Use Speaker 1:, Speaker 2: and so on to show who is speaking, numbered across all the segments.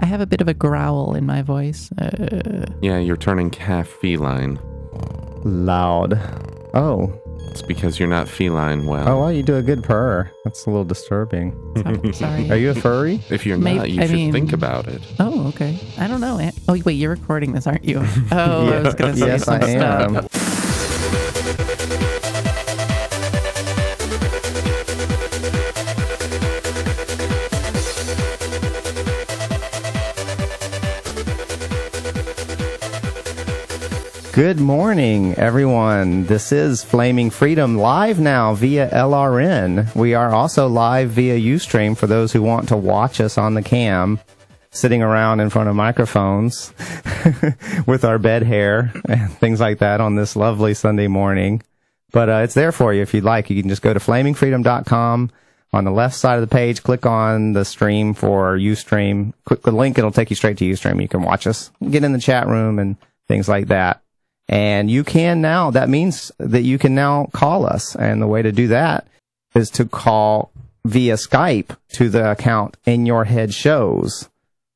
Speaker 1: I have a bit of a growl in my voice. Uh,
Speaker 2: Yeah, you're turning calf feline.
Speaker 3: Loud. Oh.
Speaker 2: It's because you're not feline well.
Speaker 3: Oh, well, you do a good purr. That's a little disturbing.
Speaker 1: so- sorry.
Speaker 3: Are you a furry?
Speaker 2: If you're
Speaker 1: Maybe-
Speaker 2: not, you
Speaker 1: I
Speaker 2: should
Speaker 1: mean-
Speaker 2: think about it.
Speaker 1: Oh, okay. I don't know. Oh, wait, you're recording this, aren't you? Oh, I was gonna say
Speaker 3: yes,
Speaker 1: some
Speaker 3: I am. Good morning, everyone. This is Flaming Freedom live now via LRN. We are also live via Ustream for those who want to watch us on the cam, sitting around in front of microphones with our bed hair and things like that on this lovely Sunday morning. But uh, it's there for you if you'd like. You can just go to flamingfreedom.com. On the left side of the page, click on the stream for Ustream. Click the link, it'll take you straight to Ustream. You can watch us, get in the chat room and things like that. And you can now, that means that you can now call us. And the way to do that is to call via Skype to the account in your head shows.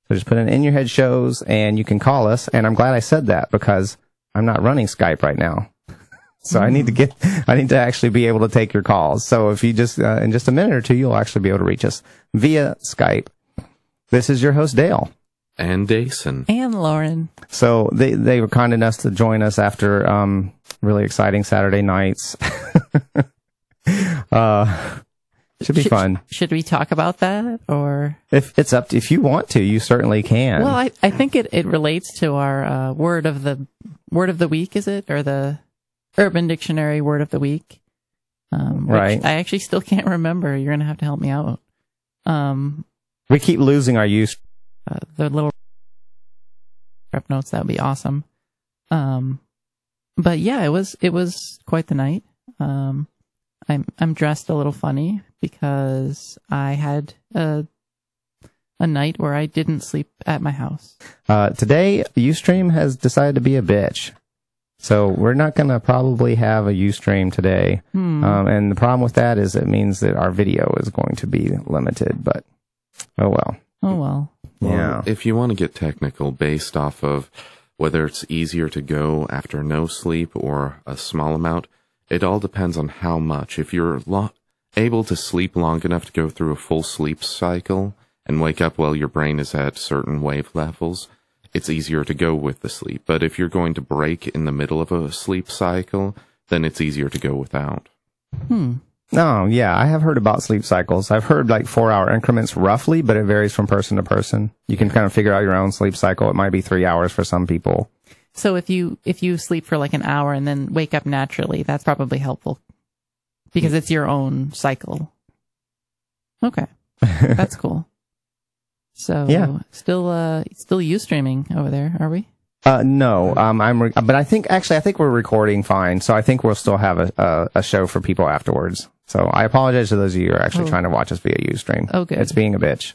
Speaker 3: So just put in in your head shows and you can call us. And I'm glad I said that because I'm not running Skype right now. So I need to get, I need to actually be able to take your calls. So if you just, uh, in just a minute or two, you'll actually be able to reach us via Skype. This is your host, Dale.
Speaker 2: And Dason.
Speaker 1: And Lauren.
Speaker 3: So they, they were kind enough to join us after, um, really exciting Saturday nights. uh, should be
Speaker 1: Should-
Speaker 3: fun.
Speaker 1: Should we talk about that or?
Speaker 3: If it's up to, if you want to, you certainly can.
Speaker 1: Well, I, I think it, it relates to our uh, word of the word of the week, is it, or the Urban Dictionary word of the week? Um, which
Speaker 3: Right.
Speaker 1: I actually still can't remember. You're gonna have to help me out. Um,
Speaker 3: we keep losing our use.
Speaker 1: Uh, the little rep notes that would be awesome. Um, but yeah, it was it was quite the night. Um, I'm I'm dressed a little funny because I had a a night where I didn't sleep at my house.
Speaker 3: Uh, today, Ustream has decided to be a bitch. So we're not going to probably have a Ustream today.
Speaker 1: Hmm.
Speaker 3: Um, and the problem with that is it means that our video is going to be limited, but oh well.
Speaker 1: oh well.
Speaker 2: Well,
Speaker 3: Yeah.
Speaker 2: If you want to get technical based off of whether it's easier to go after no sleep or a small amount, it all depends on how much. If you're lo- able to sleep long enough to go through a full sleep cycle and wake up while your brain is at certain wave levels, it's easier to go with the sleep. But if you're going to break in the middle of a sleep cycle, then it's easier to go without.
Speaker 1: Hmm.
Speaker 3: No, yeah, I have heard about sleep cycles. I've heard like four hour increments roughly, but it varies from person to person. You can kind of figure out your own sleep cycle. It might be three hours for some people.
Speaker 1: So if you if you sleep for like an hour and then wake up naturally, that's probably helpful because it's your own cycle. Okay, that's cool. So
Speaker 3: Yeah.
Speaker 1: still uh still you streaming over there, are we?
Speaker 3: Uh, no, um, I'm, re- but I think actually I think we're recording fine, so I think we'll still have a, a, a show for people afterwards. So I apologize to those of you who are actually
Speaker 1: Oh.
Speaker 3: trying to watch us via UStream.
Speaker 1: Oh, good.
Speaker 3: It's being a bitch.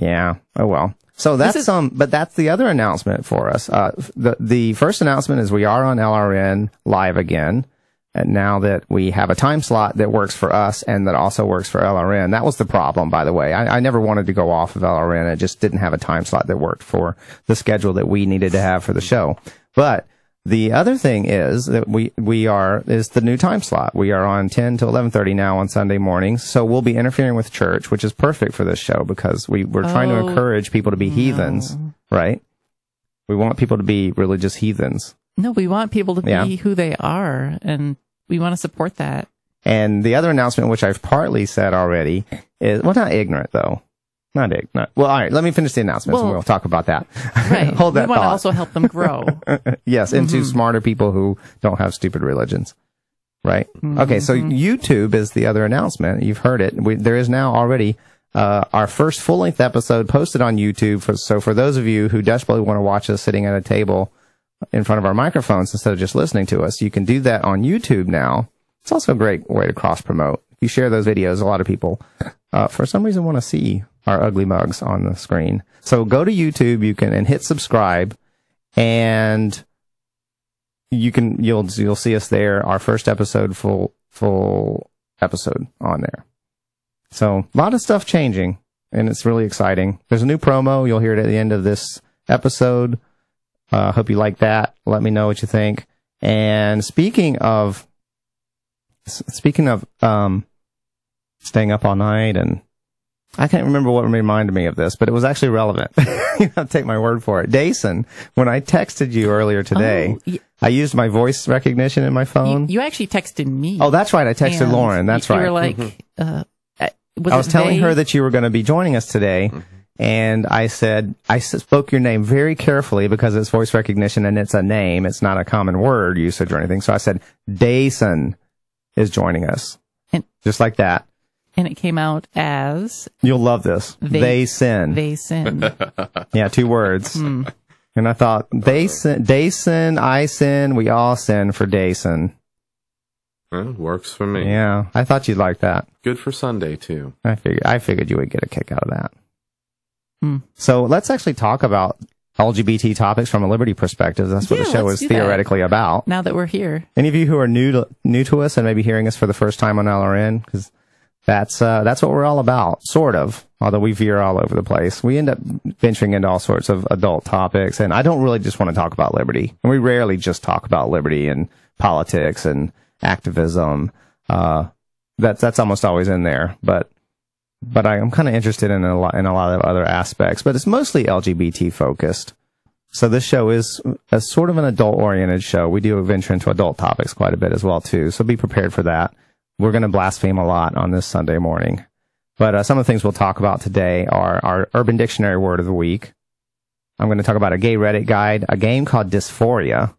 Speaker 3: Yeah. Oh well. So that's
Speaker 1: is-
Speaker 3: um, but that's the other announcement for us. Uh, the the first announcement is we are on LRN live again. And now that we have a time slot that works for us and that also works for LRN, that was the problem, by the way. I, I never wanted to go off of LRN. It just didn't have a time slot that worked for the schedule that we needed to have for the show. But the other thing is that we, we are, is the new time slot. We are on 10 to 11.30 now on Sunday mornings. So we'll be interfering with church, which is perfect for this show because we, we're trying to
Speaker 1: Oh,
Speaker 3: encourage people to be heathens, right? We want people to be religious heathens.
Speaker 1: No, we want people to be who they are, and we want to support that.
Speaker 3: And the other announcement, which I've partly said already, is well, not ignorant though, not ignorant. Well, all right, let me finish the announcements, and
Speaker 1: Well-
Speaker 3: we'll talk about that.
Speaker 1: Right.
Speaker 3: Hold that
Speaker 1: we want to also help them grow.
Speaker 3: yes, into smarter people who don't have stupid religions. Right. Okay. So YouTube is the other announcement. You've heard it. We, there is now already uh, our first full length episode posted on YouTube. For, so for those of you who desperately want to watch us sitting at a table in front of our microphones instead of just listening to us, you can do that on YouTube now. It's also a great way to cross promote. If you share those videos, a lot of people, uh, for some reason, want to see our ugly mugs on the screen. So go to YouTube. You can and hit subscribe, and you can you'll you'll see us there. Our first episode, full full episode on there. So a lot of stuff changing. and it's really exciting. There's a new promo. You'll hear it at the end of this episode. Uh, hope you like that. Let me know what you think. And speaking of, speaking of, um, staying up all night and I can't remember what reminded me of this, but it was actually relevant. you have to take my word for it. Dason, when I texted you earlier today,
Speaker 1: Oh, y-
Speaker 3: I used my voice recognition in my phone.
Speaker 1: you actually texted me.
Speaker 3: oh, that's right. I texted Lauren. That's
Speaker 1: you
Speaker 3: right.
Speaker 1: were like, uh, uh, was
Speaker 3: I was telling
Speaker 1: they?
Speaker 3: her that you were going to be joining us today, and I said I spoke your name very carefully because it's voice recognition and it's a name. It's not a common word usage or anything. So I said Dason is joining us,
Speaker 1: And-
Speaker 3: just like that.
Speaker 1: And it came out as
Speaker 3: You'll love this. They,
Speaker 1: They-
Speaker 3: sin.
Speaker 1: they sin.
Speaker 3: yeah, two words.
Speaker 1: Hmm.
Speaker 3: And I thought they sin, they sin, I sin, we all sin for Dason.
Speaker 2: Well, works for me.
Speaker 3: Yeah, I thought you'd like that.
Speaker 2: Good for Sunday too.
Speaker 3: I figured I figured you would get a kick out of that.
Speaker 1: Hmm.
Speaker 3: So let's actually talk about LGBT topics from a liberty perspective. That's what the show
Speaker 1: let's
Speaker 3: is
Speaker 1: do that.
Speaker 3: theoretically about.
Speaker 1: now that we're here,
Speaker 3: Any of you who are new to new to us and maybe hearing us for the first time on LRN, because that's uh, that's what we're all about, sort of. Although we veer all over the place, we end up venturing into all sorts of adult topics, and I don't really just want to talk about liberty. And we rarely just talk about liberty and politics and activism. Uh, that's that's almost always in there, but but I, I'm kind of interested in a lot in a lot of other aspects. But it's mostly LGBT focused. So this show is a sort of an adult oriented show. We do venture into adult topics quite a bit as well too. So be prepared for that. We're going to blaspheme a lot on this Sunday morning. But uh, some of the things we'll talk about today are our Urban Dictionary word of the week. I'm going to talk about a gay Reddit guide, a game called Dys4ia,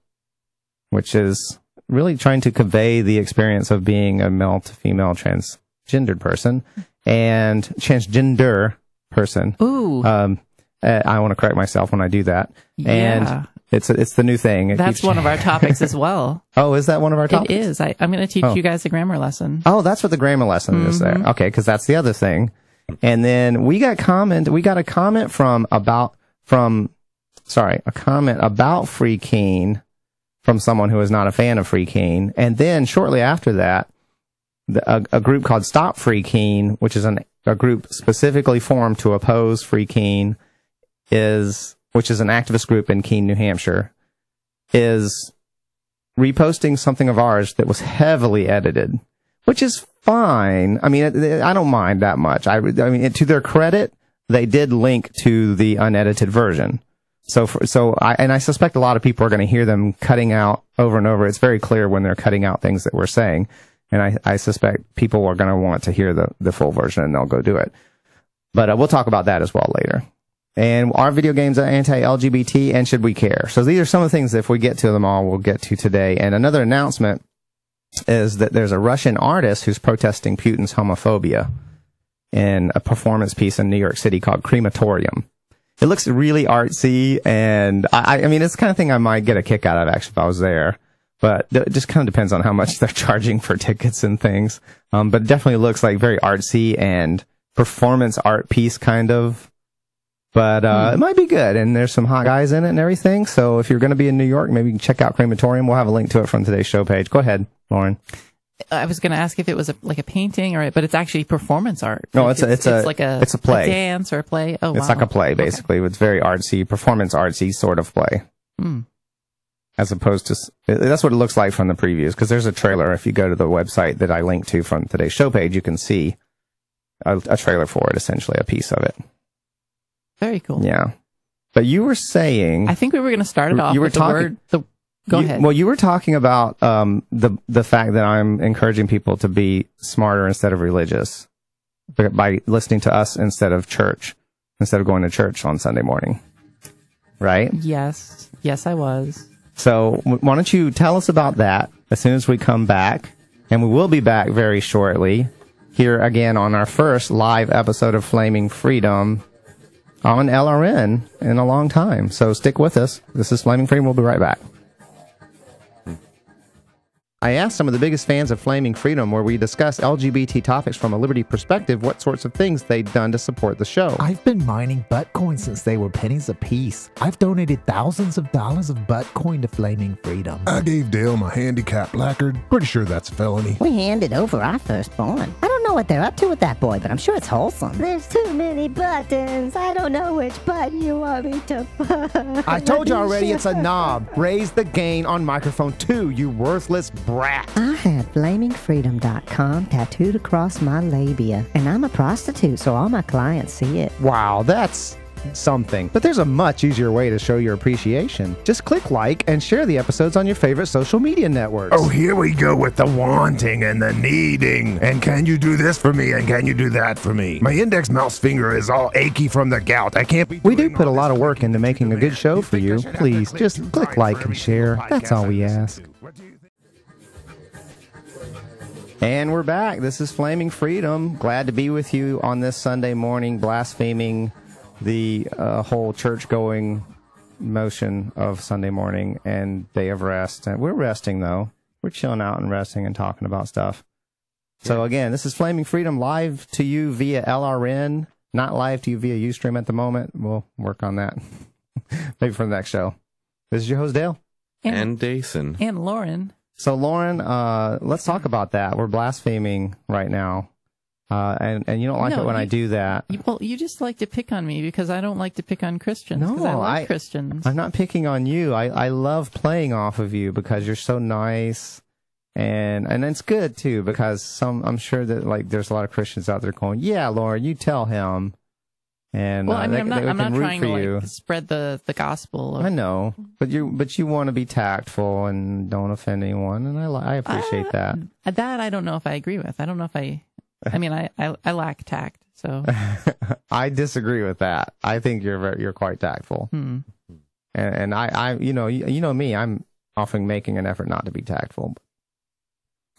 Speaker 3: which is really trying to convey the experience of being a male to female transgendered person and transgender person.
Speaker 1: ooh,
Speaker 3: Um, uh, I want to correct myself when I do that. And
Speaker 1: yeah,
Speaker 3: it's it's the new thing. It
Speaker 1: that's one of our topics as well.
Speaker 3: Oh, is that one of our topics?
Speaker 1: It is. I, I'm going to teach
Speaker 3: Oh.
Speaker 1: you guys a grammar lesson.
Speaker 3: Oh, that's what the grammar lesson is there. Okay, because that's the other thing. And then we got comment. We got a comment from about from sorry, a comment about Free Keene from someone who is not a fan of Free Keene. And then shortly after that, the, a, a group called Stop Free Keene, which is an, a group specifically formed to oppose Free Keene, is which is an activist group in Keene, New Hampshire, is reposting something of ours that was heavily edited, which is fine. I mean, I don't mind that much. I, I mean, to their credit, they did link to the unedited version. So, for, so I, and I suspect a lot of people are going to hear them cutting out over and over. It's very clear when they're cutting out things that we're saying. And I, I suspect people are going to want to hear the, the full version and they'll go do it. But uh, we'll talk about that as well later. And are video games anti-LGBT and should we care? So these are some of the things, that if we get to them all, we'll get to today. And another announcement is that there's a Russian artist who's protesting Putin's homophobia in a performance piece in New York City called Crematorium. It looks really artsy, and I, I mean, it's the kind of thing I might get a kick out of actually if I was there. But it just kind of depends on how much they're charging for tickets and things. Um, but it definitely looks like very artsy and performance art piece kind of. But uh, it might be good, and there's some hot guys in it and everything. So if you're going to be in New York, maybe you can check out Crematorium. We'll have a link to it from today's show page. Go ahead, Lauren.
Speaker 1: I was going to ask if it was a, like a painting or, but it's actually performance art.
Speaker 3: No, it's a- it's a-
Speaker 1: like a
Speaker 3: it's a play.
Speaker 1: dance or a play. Oh,
Speaker 3: It's
Speaker 1: wow.
Speaker 3: like a play, basically. It's very artsy, performance artsy sort of play.
Speaker 1: Hmm.
Speaker 3: As opposed to, that's what it looks like from the previews. Because there's a trailer. If you go to the website that I linked to from today's show page, you can see a, a trailer for it, essentially a piece of it.
Speaker 1: Very cool.
Speaker 3: Yeah. But you were saying,
Speaker 1: I think we were going to start it off.
Speaker 3: You were
Speaker 1: with
Speaker 3: talking-
Speaker 1: the word. The, go
Speaker 3: you-
Speaker 1: ahead.
Speaker 3: Well, you were talking about um, the the fact that I'm encouraging people to be smarter instead of religious by- by listening to us instead of church, instead of going to church on Sunday morning, right?
Speaker 1: yes. Yes, I was.
Speaker 3: So why don't you tell us about that as soon as we come back, and we will be back very shortly here again on our first live episode of Flaming Freedom on LRN in a long time. So stick with us. This is Flaming Freedom. We'll be right back. I asked some of the biggest fans of Flaming Freedom, where we discuss LGBT topics from a liberty perspective, what sorts of things they'd done to support the show.
Speaker 4: I've been mining Buttcoin since they were pennies a piece. I've donated thousands of dollars of Buttcoin to Flaming Freedom.
Speaker 5: I gave Dale my handicap placard. Pretty sure that's a felony.
Speaker 6: We handed over our firstborn. I don't know
Speaker 5: know what they're up to with that boy, but I'm sure it's wholesome.
Speaker 6: There's too many buttons. I don't know which button you want me to push.
Speaker 4: I told you already it's a knob. Raise the gain on microphone two, you worthless brat.
Speaker 5: I have flamingfreedom.com tattooed across my labia, and I'm a prostitute, so all my clients see it.
Speaker 4: Wow, that's something. But there's a much easier way to show your appreciation. Just click like and share the episodes on your favorite social media networks.
Speaker 7: Oh, here we go with the wanting and the needing. And can you do this for me? And can you do that for me? My index mouse finger is all achy from the gout. I can't be.
Speaker 4: We do put a lot of work into making a good show
Speaker 7: You
Speaker 4: for you.
Speaker 7: should have to
Speaker 4: Please, just click like and share. That's all we ask.
Speaker 7: to? What do you think?
Speaker 3: And we're back. This is Flaming Freedom. Glad to be with you on this Sunday morning, blaspheming the uh, whole church going motion of Sunday morning and day of rest. And we're resting, though. We're chilling out and resting and talking about stuff. So, again, this is Flaming Freedom live to you via LRN, not live to you via Ustream at the moment. We'll work on that maybe for the next show. This is your host, Dale.
Speaker 1: And,
Speaker 2: And Dason.
Speaker 1: and Lauren.
Speaker 3: So, Lauren, uh, let's talk about that. We're blaspheming right now. Uh, and, and you don't like
Speaker 1: No,
Speaker 3: it when I do that.
Speaker 1: You, well, you just like to pick on me because I don't like to pick on Christians.
Speaker 3: No,
Speaker 1: I like
Speaker 3: I-
Speaker 1: Christians.
Speaker 3: I'm not picking on you. I, I love playing off of you because you're so nice. And, and it's good too because some, I'm sure that like there's a lot of Christians out there going, yeah, Lauren, you tell him. And,
Speaker 1: well,
Speaker 3: uh,
Speaker 1: I mean,
Speaker 3: they-
Speaker 1: I'm not. I'm not trying to
Speaker 3: you.
Speaker 1: like spread the the gospel. Of,
Speaker 3: I know, but you, but you want to be tactful and don't offend anyone. And I, I appreciate
Speaker 1: Uh,
Speaker 3: that.
Speaker 1: That I don't know if I agree with. I don't know if I. I mean, I I, I lack tact. So
Speaker 3: I disagree with that. I think you're very, you're quite tactful,
Speaker 1: hmm.
Speaker 3: and, and I, I, you know, you, you know me. I'm often making an effort not to be tactful.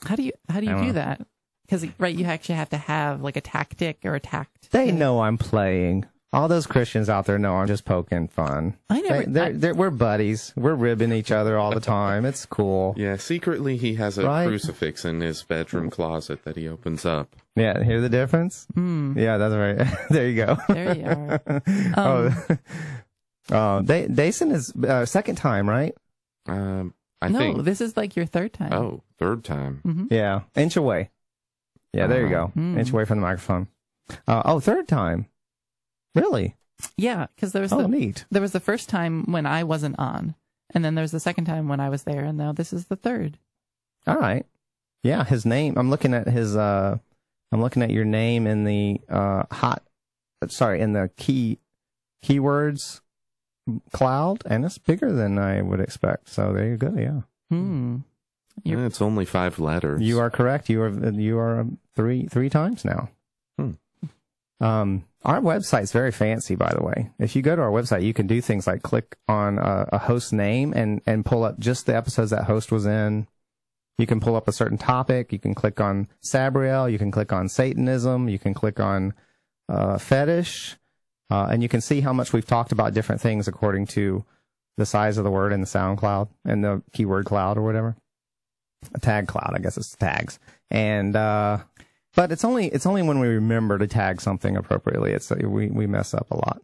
Speaker 1: how do you how do you
Speaker 3: don't
Speaker 1: do
Speaker 3: know.
Speaker 1: that? Because right, you actually have to have like a tactic or a tact.
Speaker 3: They know I'm playing. All those Christians out there know I'm just poking fun.
Speaker 1: I never.
Speaker 3: They, they're,
Speaker 1: I-
Speaker 3: they're, we're buddies. We're ribbing each other all the time. It's cool.
Speaker 2: Yeah, secretly he has a
Speaker 3: Right.
Speaker 2: crucifix in his bedroom closet that he opens up.
Speaker 3: Yeah, hear the difference?
Speaker 1: Hmm.
Speaker 3: Yeah, that's right. there you go.
Speaker 1: There you are.
Speaker 3: oh, oh, Da- Dason is uh, second time, right?
Speaker 2: Um, I
Speaker 1: no,
Speaker 2: think.
Speaker 1: this is like your third time.
Speaker 2: Oh, third time.
Speaker 3: Yeah, inch away. Yeah, there you go.
Speaker 1: Hmm.
Speaker 3: Inch away from the microphone. Uh, oh, third time. Really?
Speaker 1: Yeah, because there was
Speaker 3: Oh,
Speaker 1: the
Speaker 3: neat.
Speaker 1: there was the first time when I wasn't on, and then there was the second time when I was there, and now this is the third.
Speaker 3: All right. Yeah, his name. I'm looking at his. Uh, I'm looking at your name in the uh, hot. Sorry, in the key keywords cloud, and it's bigger than I would expect. So there you go. Yeah,
Speaker 1: Hmm. You're-
Speaker 2: Yeah, it's only five letters.
Speaker 3: you are correct. You are you are um, three three times now. Um, our website's very fancy, by the way. If you go to our website, you can do things like click on a, a host name and and pull up just the episodes that host was in. You can pull up a certain topic. You can click on Sabriel. You can click on Satanism. You can click on uh, fetish, uh, and you can see how much we've talked about different things according to the size of the word in the SoundCloud and the keyword cloud or whatever. A tag cloud, I guess it's tags. And uh, but it's only it's only when we remember to tag something appropriately. It's we we mess up a lot.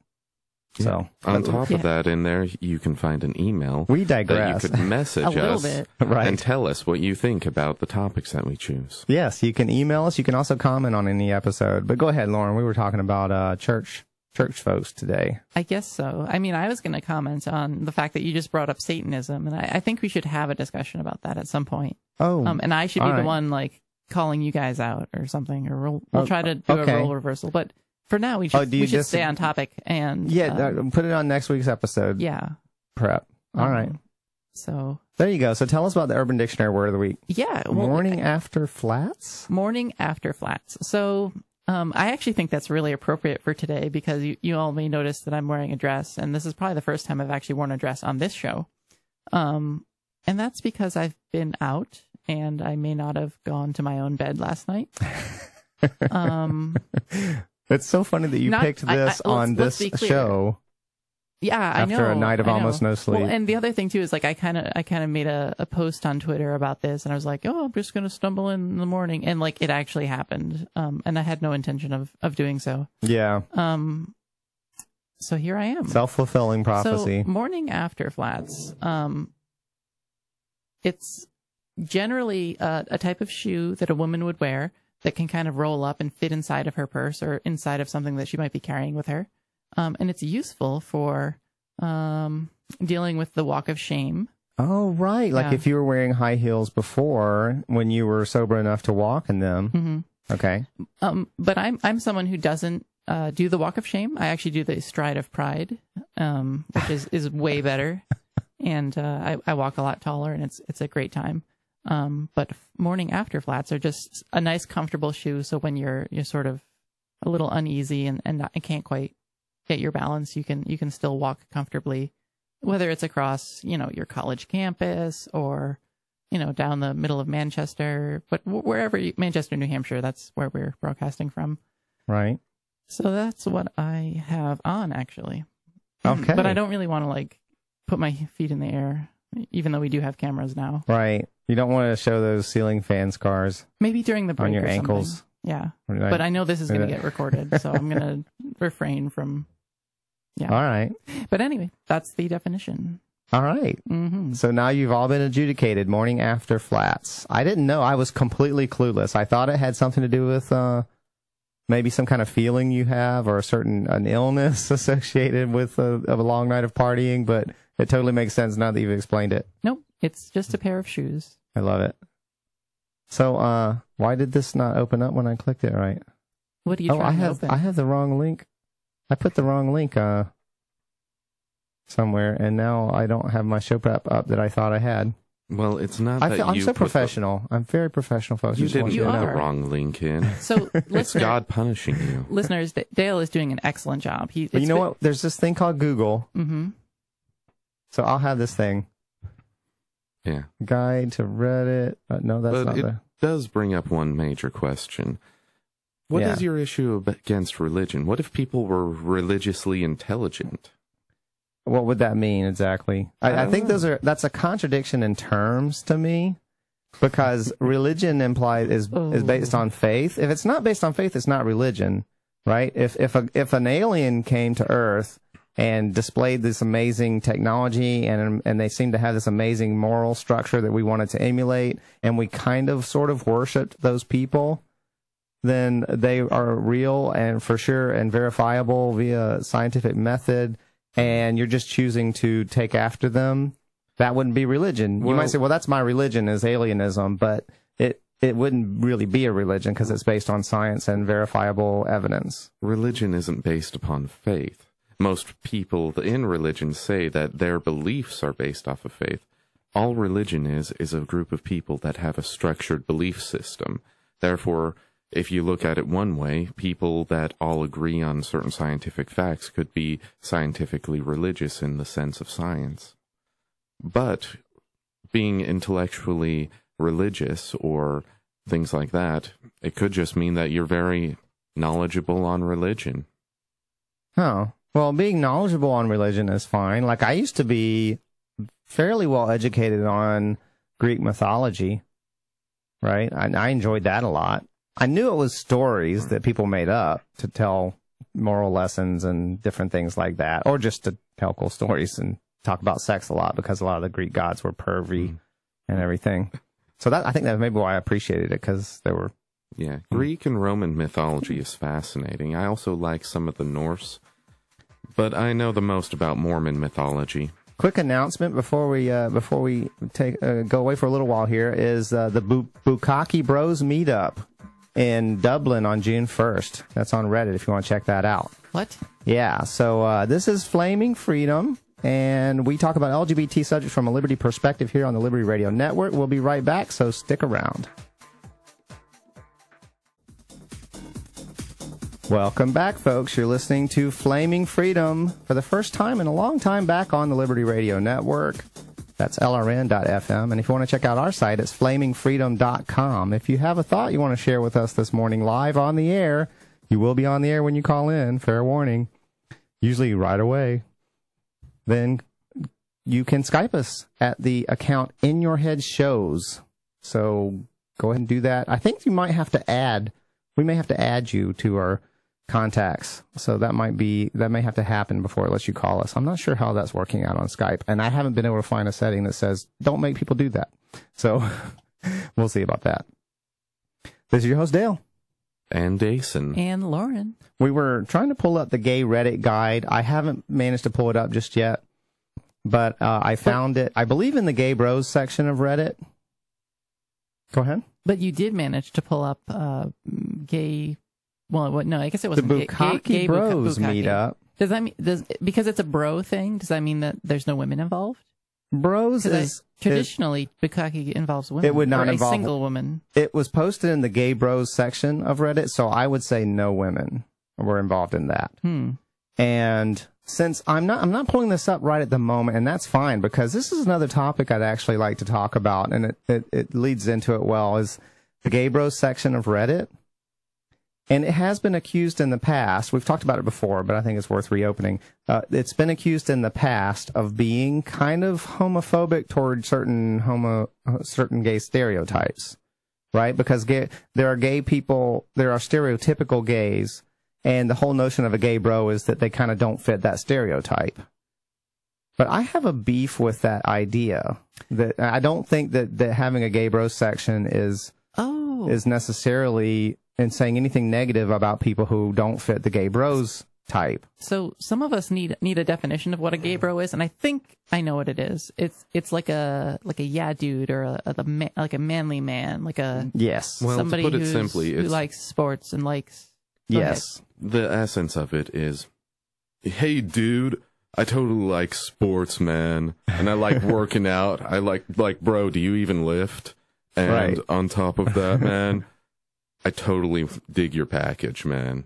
Speaker 3: So
Speaker 2: On
Speaker 3: but
Speaker 2: top
Speaker 1: Yeah.
Speaker 2: of that, in there, you can find an email
Speaker 3: we
Speaker 2: that you could message
Speaker 1: A little
Speaker 2: us
Speaker 1: bit.
Speaker 2: and tell us what you think about the topics that we choose.
Speaker 3: Yes, you can email us. You can also comment on any episode. But go ahead, Lauren. We were talking about uh, church church folks today.
Speaker 1: I guess so. I mean, I was going to comment on the fact that you just brought up Satanism, and I, I think we should have a discussion about that at some point.
Speaker 3: Oh,
Speaker 1: Um, and I should be
Speaker 3: all
Speaker 1: the one like calling you guys out or something, or we'll we'll
Speaker 3: Oh,
Speaker 1: try to do
Speaker 3: okay.
Speaker 1: a role reversal. But for now, we should
Speaker 3: Oh, do you
Speaker 1: we should
Speaker 3: just-
Speaker 1: stay on topic and
Speaker 3: yeah.
Speaker 1: um,
Speaker 3: uh, put it on next week's episode.
Speaker 1: yeah.
Speaker 3: Prep. All
Speaker 1: Um,
Speaker 3: right.
Speaker 1: So
Speaker 3: There you go. So tell us about the Urban Dictionary word of the week.
Speaker 1: yeah, well,
Speaker 3: Morning after flats.
Speaker 1: morning after flats. So um, I actually think that's really appropriate for today because you, you all may notice that I'm wearing a dress, and this is probably the first time I've actually worn a dress on this show. Um, and that's because I've been out and I may not have gone to my own bed last night. um,
Speaker 3: It's so funny that you
Speaker 1: Not-
Speaker 3: picked
Speaker 1: I- I-
Speaker 3: this
Speaker 1: let's-
Speaker 3: on this show
Speaker 1: yeah, I know.
Speaker 3: after a night of almost no sleep.
Speaker 1: Well, and the other thing too is like I kind of I kind of made a, a post on Twitter about this, and I was like, oh, I'm just gonna stumble in, in the morning, and like it actually happened, um, and I had no intention of of doing so.
Speaker 3: yeah.
Speaker 1: Um, so here I am.
Speaker 3: Self fulfilling prophecy.
Speaker 1: So morning after flats. Um, it's generally uh, a type of shoe that a woman would wear that can kind of roll up and fit inside of her purse or inside of something that she might be carrying with her. Um, and it's useful for um, dealing with the walk of shame.
Speaker 3: Oh, right. Like
Speaker 1: Yeah.
Speaker 3: if you were wearing high heels before when you were sober enough to walk in them.
Speaker 1: Mhm.
Speaker 3: Okay.
Speaker 1: Um, but I'm I'm someone who doesn't uh, do the walk of shame. I actually do the stride of pride, um, which is, is way better. And uh, I, I walk a lot taller, and it's it's a great time. Um, but morning after flats are just a nice, comfortable shoe. So when you're you're sort of a little uneasy and and not, can't quite get your balance, you can you can still walk comfortably, whether it's across you know your college campus or you know down the middle of Manchester, but wherever you, Manchester, New Hampshire, that's where we're broadcasting from.
Speaker 3: Right.
Speaker 1: So that's what I have on actually.
Speaker 3: Okay.
Speaker 1: But I don't really want to like put my feet in the air, even though we do have cameras now.
Speaker 3: Right. You don't want to show those ceiling fan scars
Speaker 1: Maybe during the break
Speaker 3: on your ankles.
Speaker 1: Yeah,
Speaker 3: Right.
Speaker 1: but I know this is going to get recorded, so I'm going to refrain from. Yeah.
Speaker 3: All right.
Speaker 1: But anyway, that's the definition.
Speaker 3: All right.
Speaker 1: hmm
Speaker 3: So now you've all been adjudicated morning after flats. I didn't know. I was completely clueless. I thought it had something to do with uh, maybe some kind of feeling you have or a certain an illness associated with a, of a long night of partying, but it totally makes sense now that you've explained it.
Speaker 1: Nope, it's just a pair of shoes.
Speaker 3: I love it. So uh, why did this not open up when I clicked it right?
Speaker 1: What are you
Speaker 3: oh, I
Speaker 1: trying
Speaker 3: have
Speaker 1: to open?
Speaker 3: I have the wrong link. I put the wrong link uh, somewhere, and now I don't have my show prep up that I thought I had.
Speaker 2: Well, it's not
Speaker 3: I
Speaker 2: that
Speaker 3: feel, I'm
Speaker 2: you
Speaker 3: so
Speaker 2: put the-
Speaker 3: professional. I'm very professional, folks.
Speaker 2: you
Speaker 3: Just want
Speaker 2: didn't put
Speaker 3: to
Speaker 2: the
Speaker 3: know.
Speaker 1: are.
Speaker 2: wrong link in.
Speaker 1: So,
Speaker 2: It's
Speaker 1: listener,
Speaker 2: God punishing you.
Speaker 1: listeners, Dale is doing an excellent job. He,
Speaker 3: But you know what? There's this thing called Google.
Speaker 1: Mm-hmm.
Speaker 3: So I'll have this thing.
Speaker 2: Yeah.
Speaker 3: Guide to Reddit. Uh, no, that's
Speaker 2: but
Speaker 3: not
Speaker 2: it
Speaker 3: the.
Speaker 2: does bring up one major question. What is
Speaker 3: Yeah.
Speaker 2: your issue against religion? What if people were religiously intelligent?
Speaker 3: What would that mean exactly? I, I
Speaker 2: don't
Speaker 3: think
Speaker 2: know.
Speaker 3: those are that's a contradiction in terms to me, because religion implies is is based on faith. If it's not based on faith, it's not religion, right? If if a if an alien came to Earth and displayed this amazing technology and and they seem to have this amazing moral structure that we wanted to emulate, and we kind of sort of worshipped those people, then they are real and for sure and verifiable via scientific method and you're just choosing to take after them. That wouldn't be religion. You might say well that's my religion is alienism but it it wouldn't really be a religion because it's based on science and verifiable evidence.
Speaker 2: Religion isn't based upon faith. Most people in religion say that their beliefs are based off of faith. All religion is, is a group of people that have a structured belief system. Therefore, if you look at it one way, people that all agree on certain scientific facts could be scientifically religious in the sense of science. But being intellectually religious or things like that, it could just mean that you're very knowledgeable on religion.
Speaker 3: oh well being knowledgeable on religion is fine. Like i used to be fairly well educated on greek mythology right? I, I enjoyed that a lot. I knew it was stories that people made up to tell moral lessons and different things like that or just to tell cool stories and talk about sex a lot because a lot of the greek gods were pervy mm. and everything. So that i think that's maybe why i appreciated it because they were
Speaker 2: Yeah, mm. Greek and Roman mythology is fascinating. I also like some of the Norse, but I know the most about Mormon mythology.
Speaker 3: quick announcement before we uh, before we take uh, go away for a little while here is uh, the Bu- Bukkake Bros meetup in Dublin on June 1st. That's on Reddit if you want to check that out.
Speaker 1: What?
Speaker 3: Yeah, so uh, this is Flaming Freedom, and we talk about LGBT subjects from a Liberty perspective here on the Liberty Radio Network. We'll be right back, so stick around. Welcome back, folks. You're listening to Flaming Freedom for the first time in a long time back on the Liberty Radio Network. That's lrn.fm. And if you want to check out our site, it's flamingfreedom.com. If you have a thought you want to share with us this morning live on the air, you will be on the air when you call in. Fair warning. Usually right away. Then you can Skype us at the account In Your Head Shows. So go ahead and do that. I think you might have to add, we may have to add you to our contacts. So that might be, that may have to happen before it lets you call us. I'm not sure how that's working out on Skype. And I haven't been able to find a setting that says, don't make people do that. So we'll see about that. This is your host, Dale.
Speaker 2: And Dason.
Speaker 1: And Lauren.
Speaker 3: We were trying to pull up the gay Reddit guide. I haven't managed to pull it up just yet, but uh, I found it. I believe in the gay bros section of Reddit. Go ahead.
Speaker 1: But you did manage to pull up uh, gay. Well, what? No, I guess it was
Speaker 3: The Bukkake Bros meetup.
Speaker 1: Does that mean does because it's a bro thing? Does that mean that there's no women involved?
Speaker 3: Bros
Speaker 1: 'Cause I-
Speaker 3: is
Speaker 1: traditionally bukkake involves women.
Speaker 3: It would not
Speaker 1: or a single woman.
Speaker 3: it was posted in the gay bros section of Reddit, so I would say no women were involved in that.
Speaker 1: Hmm.
Speaker 3: And since I'm not, I'm not pulling this up right at the moment, and that's fine because this is another topic I'd actually like to talk about, and it, it, it leads into it well is the gay bros section of Reddit. And it has been accused in the past. We've talked about it before, but I think it's worth reopening. Uh, it's been accused in the past of being kind of homophobic toward certain homo, uh, certain gay stereotypes, right? Because gay, there are gay people, there are stereotypical gays, and the whole notion of a gay bro is that they kind of don't fit that stereotype. But I have a beef with that idea that I don't think that, that having a gay bro section is
Speaker 1: Oh,
Speaker 3: is necessarily in saying anything negative about people who don't fit the gay bros type.
Speaker 1: so some of us need need a definition of what a gay bro is, and I think I know what it is. It's it's like a like a yeah dude or a, a ma- like a manly man, like a
Speaker 3: Yes.
Speaker 2: Well, to
Speaker 1: somebody
Speaker 2: put it simply,
Speaker 1: who
Speaker 2: it's-
Speaker 1: likes sports and likes. Go
Speaker 3: yes.
Speaker 2: the essence of it is hey dude i totally like sports man and i like working out i like like bro do you even lift and
Speaker 3: Right.
Speaker 2: on top of that man i totally dig your package man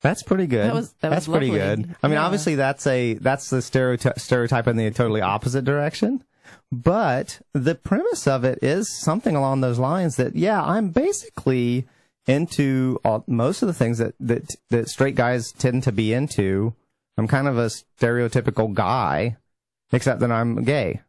Speaker 3: That's pretty good.
Speaker 1: That was- that was
Speaker 3: that's pretty
Speaker 1: lovely.
Speaker 3: good. I mean,
Speaker 1: Yeah.
Speaker 3: obviously that's a that's the stereotype stereotype in the totally opposite direction. But the premise of it is something along those lines that yeah, I'm basically into all, most of the things that that that straight guys tend to be into. I'm kind of a stereotypical guy, except that I'm gay.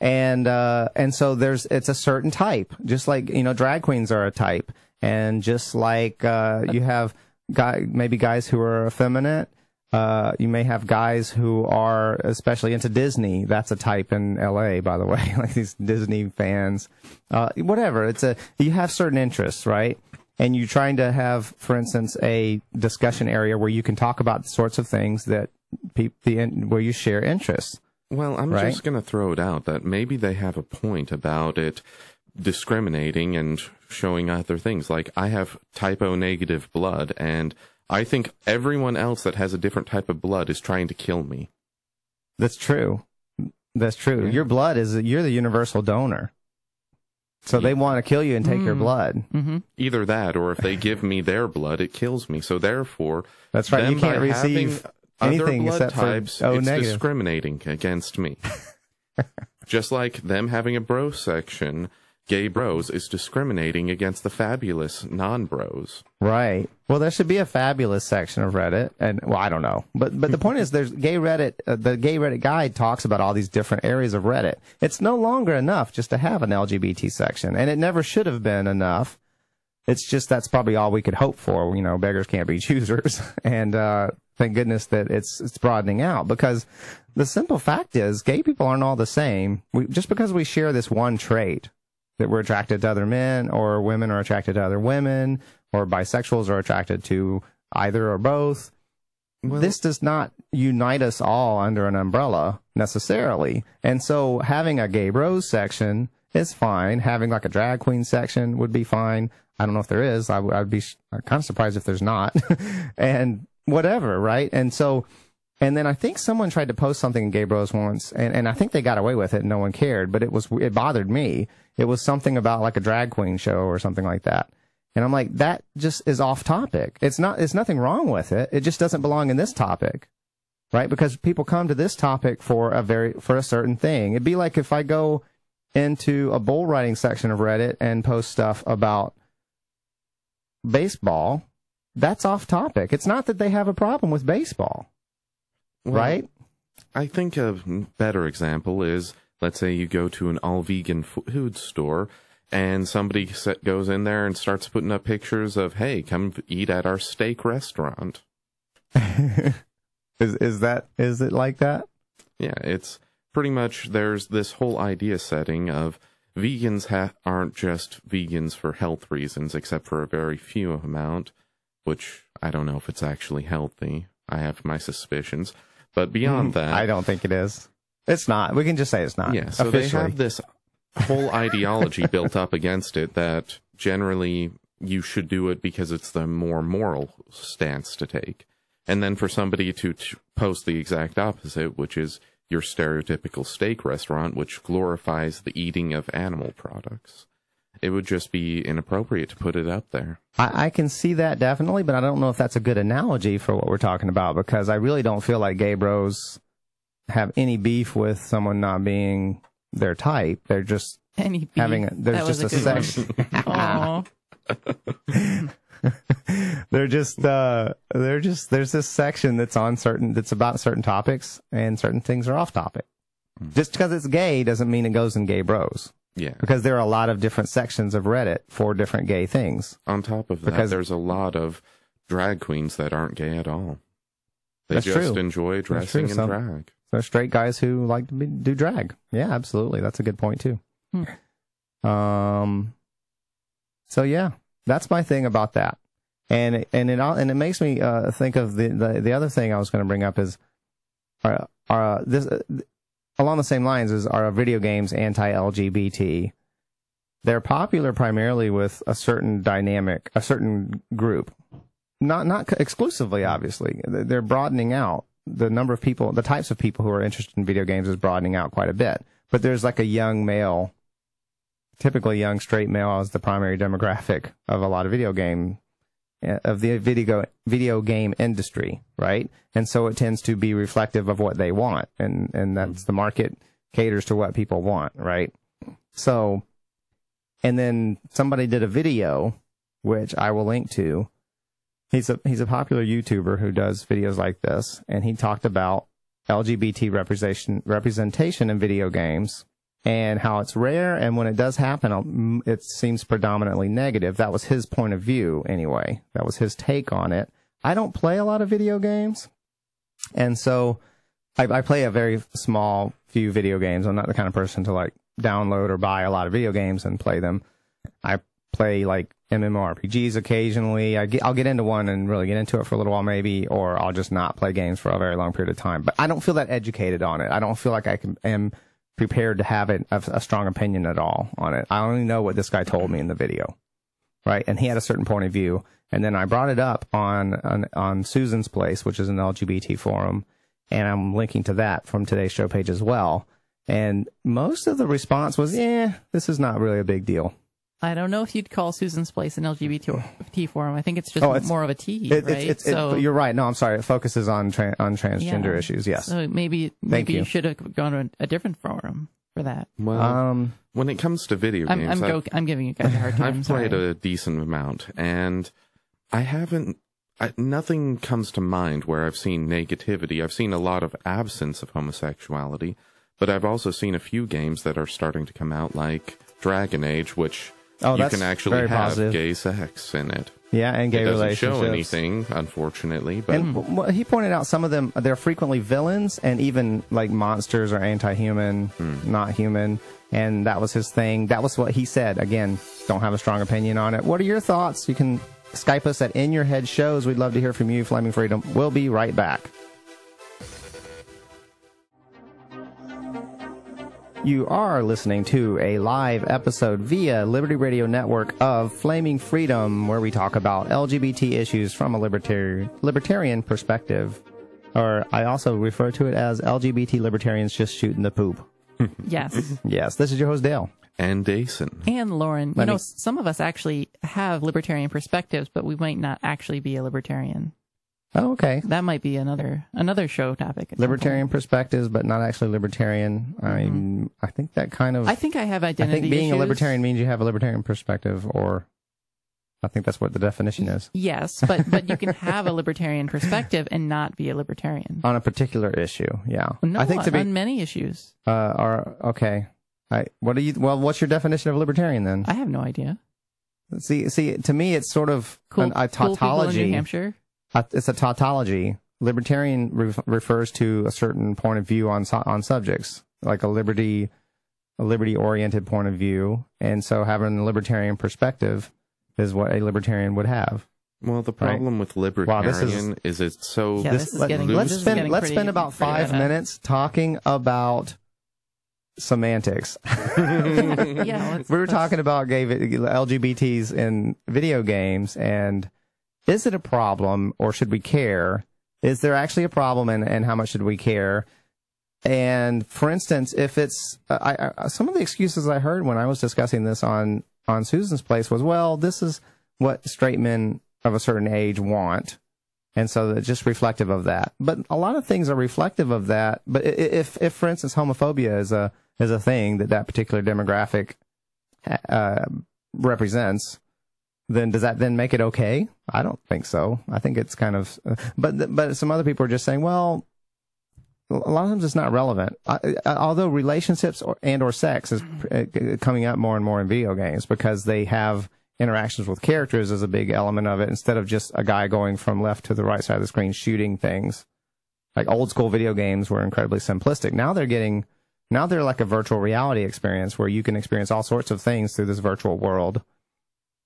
Speaker 3: And uh and so there's it's a certain type, just like you know drag queens are a type, and just like uh you have guy maybe guys who are effeminate. Uh, you may have guys who are especially into Disney. That's a type in LA, by the way, like these Disney fans. Uh, whatever. It's a, you have certain interests, right? And you're trying to have, for instance, a discussion area where you can talk about the sorts of things that people, the, where you share interests.
Speaker 2: well i'm
Speaker 3: Right.
Speaker 2: just going to throw it out that maybe they have a point about it discriminating and showing other things like i have type O negative blood and i think everyone else that has a different type of blood is trying to kill me
Speaker 3: That's true. That's true. Your blood is, you're the universal donor. So they want to kill you and take your blood.
Speaker 1: Mm-hmm.
Speaker 2: either that or if they give me their blood it kills me so therefore
Speaker 3: That's right. You can't receive
Speaker 2: having other
Speaker 3: anything
Speaker 2: blood
Speaker 3: except for O
Speaker 2: it's
Speaker 3: negative.
Speaker 2: discriminating against me just like them having a bro section gay bros is discriminating against the fabulous non-bros
Speaker 3: Right. Well, there should be a fabulous section of Reddit, and well, I don't know, but but the point is, there's gay Reddit. Uh, the gay Reddit guide talks about all these different areas of Reddit. It's no longer enough just to have an LGBT section, and it never should have been enough. It's just that's probably all we could hope for. You know, beggars can't be choosers, and uh, thank goodness that it's it's broadening out because the simple fact is, gay people aren't all the same. We, just because we share this one trait that we're attracted to other men, or women are attracted to other women, or bisexuals are attracted to either or both. this does not unite us all under an umbrella necessarily. And so having a gay bros section is fine. Having like a drag queen section would be fine. I don't know if there is. I, would be kind of surprised if there's not. and whatever, right? And so, and then I think someone tried to post something in Gay Bros once, and, and I think they got away with it and no one cared, but it was, it bothered me. It was something about like a drag queen show or something like that. And I'm like, that just is off topic. It's not, it's nothing wrong with it. It just doesn't belong in this topic. Right? Because people come to this topic for a very, for a certain thing. It'd be like if I go into a bull riding section of Reddit and post stuff about baseball. That's off topic. It's not that they have a problem with baseball.
Speaker 2: Well,
Speaker 3: right?
Speaker 2: I think a better example is, let's say you go to an all vegan food store and somebody set, goes in there and starts putting up pictures of, hey, come eat at our steak restaurant.
Speaker 3: Is, is that, is it like that?
Speaker 2: Yeah, it's pretty much there's this whole idea setting of vegans ha- aren't just vegans for health reasons, except for a very few amount, which I don't know if it's actually healthy. I have my suspicions. But beyond that,
Speaker 3: Mm, I don't think it is. It's not. We can just say it's not.
Speaker 2: yeah, so
Speaker 3: officially.
Speaker 2: they have this whole ideology built up against it that generally you should do it because it's the more moral stance to take. And then for somebody to t- post the exact opposite, which is your stereotypical steak restaurant, which glorifies the eating of animal products, it would just be inappropriate to put it up there.
Speaker 3: I, I can see that definitely, but I don't know if that's a good analogy for what we're talking about because I really don't feel like gay bros have any beef with someone not being their type. They're just
Speaker 1: Any beef.
Speaker 3: having a, there's
Speaker 1: That was
Speaker 3: just a,
Speaker 1: a good
Speaker 3: section. They're just uh they're just there's this section that's on certain that's about certain topics and certain things are off topic. Just because it's gay doesn't mean it goes in gay bros
Speaker 2: Yeah.
Speaker 3: because there are a lot of different sections of Reddit for different gay things.
Speaker 2: On top of that,
Speaker 3: Because-
Speaker 2: there's a lot of drag queens that aren't gay at all. They
Speaker 3: That's
Speaker 2: just
Speaker 3: true.
Speaker 2: enjoy dressing in
Speaker 3: Some-
Speaker 2: drag.
Speaker 3: So straight guys who like to be, do drag. Yeah, absolutely. That's a good point too. Um. So yeah, that's my thing about that, and and it all- and it makes me uh, think of the, the the other thing I was going to bring up is, are are this uh, along the same lines as are video games anti-LGBT? They're popular primarily with a certain dynamic, a certain group, not not exclusively. Obviously, they're broadening out the number of people, the types of people who are interested in video games is broadening out quite a bit. But there's like a young male, typically young straight male is the primary demographic of a lot of video game Uh, of the video video game industry, right? And so it tends to be reflective of what they want, and and that's mm-hmm. the market caters to what people want, right? So, and then somebody did a video, which I will link to. He's a he's a popular YouTuber who does videos like this, and he talked about LGBT representation representation in video games and how it's rare, and when it does happen, um, it seems predominantly negative. That was his point of view, anyway. That was his take on it. I don't play a lot of video games, and so I, I play a very small few video games. I'm not the kind of person to like download or buy a lot of video games and play them. I play like MMORPGs occasionally. I get, I'll get into one and really get into it for a little while maybe, or I'll just not play games for a very long period of time. But I don't feel that educated on it. I don't feel like I can, am prepared to have it, a, a strong opinion at all on it. I only know what this guy told me in the video. Right. And he had a certain point of view. And then I brought it up on, on, on Susan's Place, which is an LGBT forum. And I'm linking to that from today's show page as well. And most of the response was, yeah, this is not really a big deal.
Speaker 1: I don't know if you'd call Susan's Place an LGBT forum. I think it's just
Speaker 3: Oh, it's-
Speaker 1: more of a T,
Speaker 3: It,
Speaker 1: right?
Speaker 3: it's, it's,
Speaker 1: so
Speaker 3: it, you're right. No, I'm sorry. It focuses on tra- on transgender
Speaker 1: yeah.
Speaker 3: issues. Yes.
Speaker 1: So maybe maybe
Speaker 3: you.
Speaker 1: you. should have gone to a, a different forum for that.
Speaker 2: Well,
Speaker 3: um,
Speaker 2: when it comes to video
Speaker 1: I'm
Speaker 2: games,
Speaker 1: I'm,
Speaker 2: I've-
Speaker 1: go- I'm giving you guys a hard time.
Speaker 2: I've played
Speaker 1: sorry.
Speaker 2: a decent amount, and I haven't. I, nothing comes to mind where I've seen negativity. I've seen a lot of absence of homosexuality, but I've also seen a few games that are starting to come out, like Dragon Age, which
Speaker 3: Oh,
Speaker 2: you can actually have
Speaker 3: positive.
Speaker 2: gay sex in it.
Speaker 3: yeah, and gay
Speaker 2: it doesn't
Speaker 3: relationships.
Speaker 2: show anything, unfortunately, but
Speaker 3: And he pointed out some of them, they're frequently villains and even like monsters or anti-human,
Speaker 2: Hmm.
Speaker 3: not human. And that was his thing. That was what he said. Again, don't have a strong opinion on it. What are your thoughts? You can Skype us at In Your Head Shows. We'd love to hear from you, Flaming Freedom. We'll be right back. You are listening to a live episode via Liberty Radio Network of Flaming Freedom, where we talk about LGBT issues from a libertarian libertarian perspective. Or I also refer to it as LGBT libertarians just shooting the poop.
Speaker 1: yes.
Speaker 3: Yes, this is your host Dale.
Speaker 2: and Dason.
Speaker 1: And Lauren, you know,
Speaker 3: me-
Speaker 1: some of us actually have libertarian perspectives, but we might not actually be a libertarian.
Speaker 3: Oh, okay.
Speaker 1: That might be another another show topic.
Speaker 3: Libertarian perspectives, but not actually libertarian. I I think that kind of.
Speaker 1: I think I have identity.
Speaker 3: I think being a libertarian means you have a libertarian perspective, or I think that's what the definition is
Speaker 1: Yes, but but you can have a libertarian perspective and not be a libertarian.
Speaker 3: on a particular issue. Yeah,
Speaker 1: No,
Speaker 3: I think to be
Speaker 1: on many issues.
Speaker 3: uh, are okay. I what do you? Well, what's your definition of libertarian then?
Speaker 1: I have no idea.
Speaker 3: see, see, to me, it's sort of
Speaker 1: Cool,
Speaker 3: an, a
Speaker 1: cool people in
Speaker 3: tautology.
Speaker 1: New Hampshire.
Speaker 3: It's a tautology. Libertarian re- refers to a certain point of view on su- on subjects, like a liberty a liberty oriented point of view. And so having a libertarian perspective is what a libertarian would have.
Speaker 2: Well, the problem with
Speaker 3: Wow,
Speaker 2: libertarian
Speaker 3: this is-
Speaker 2: is, it's so
Speaker 1: Yeah, this is
Speaker 3: let,
Speaker 1: getting-
Speaker 3: let's
Speaker 1: this is
Speaker 3: spend
Speaker 1: getting
Speaker 3: let's
Speaker 1: pretty-
Speaker 3: spend about five
Speaker 1: meta.
Speaker 3: minutes talking about semantics.
Speaker 1: yeah, let's-
Speaker 3: we were
Speaker 1: let's-
Speaker 3: talking about gay LGBTs in video games, and is it a problem or should we care? Is there actually a problem, and, and how much should we care? And for instance, if it's I, I, some of the excuses I heard when I was discussing this on on Susan's place was, well, this is what straight men of a certain age want, and so it's just reflective of that. But a lot of things are reflective of that. But if if for instance homophobia is a is a thing that that particular demographic uh, represents, then does that then make it okay? I don't think so. I think it's kind of, but but some other people are just saying, well, a lot of times it's not relevant. I, although relationships or, and or sex is uh, coming up more and more in video games because they have interactions with characters as a big element of it instead of just a guy going from left to the right side of the screen shooting things. Like old school video games were incredibly simplistic. Now they're getting now they're like a virtual reality experience where you can experience all sorts of things through this virtual world.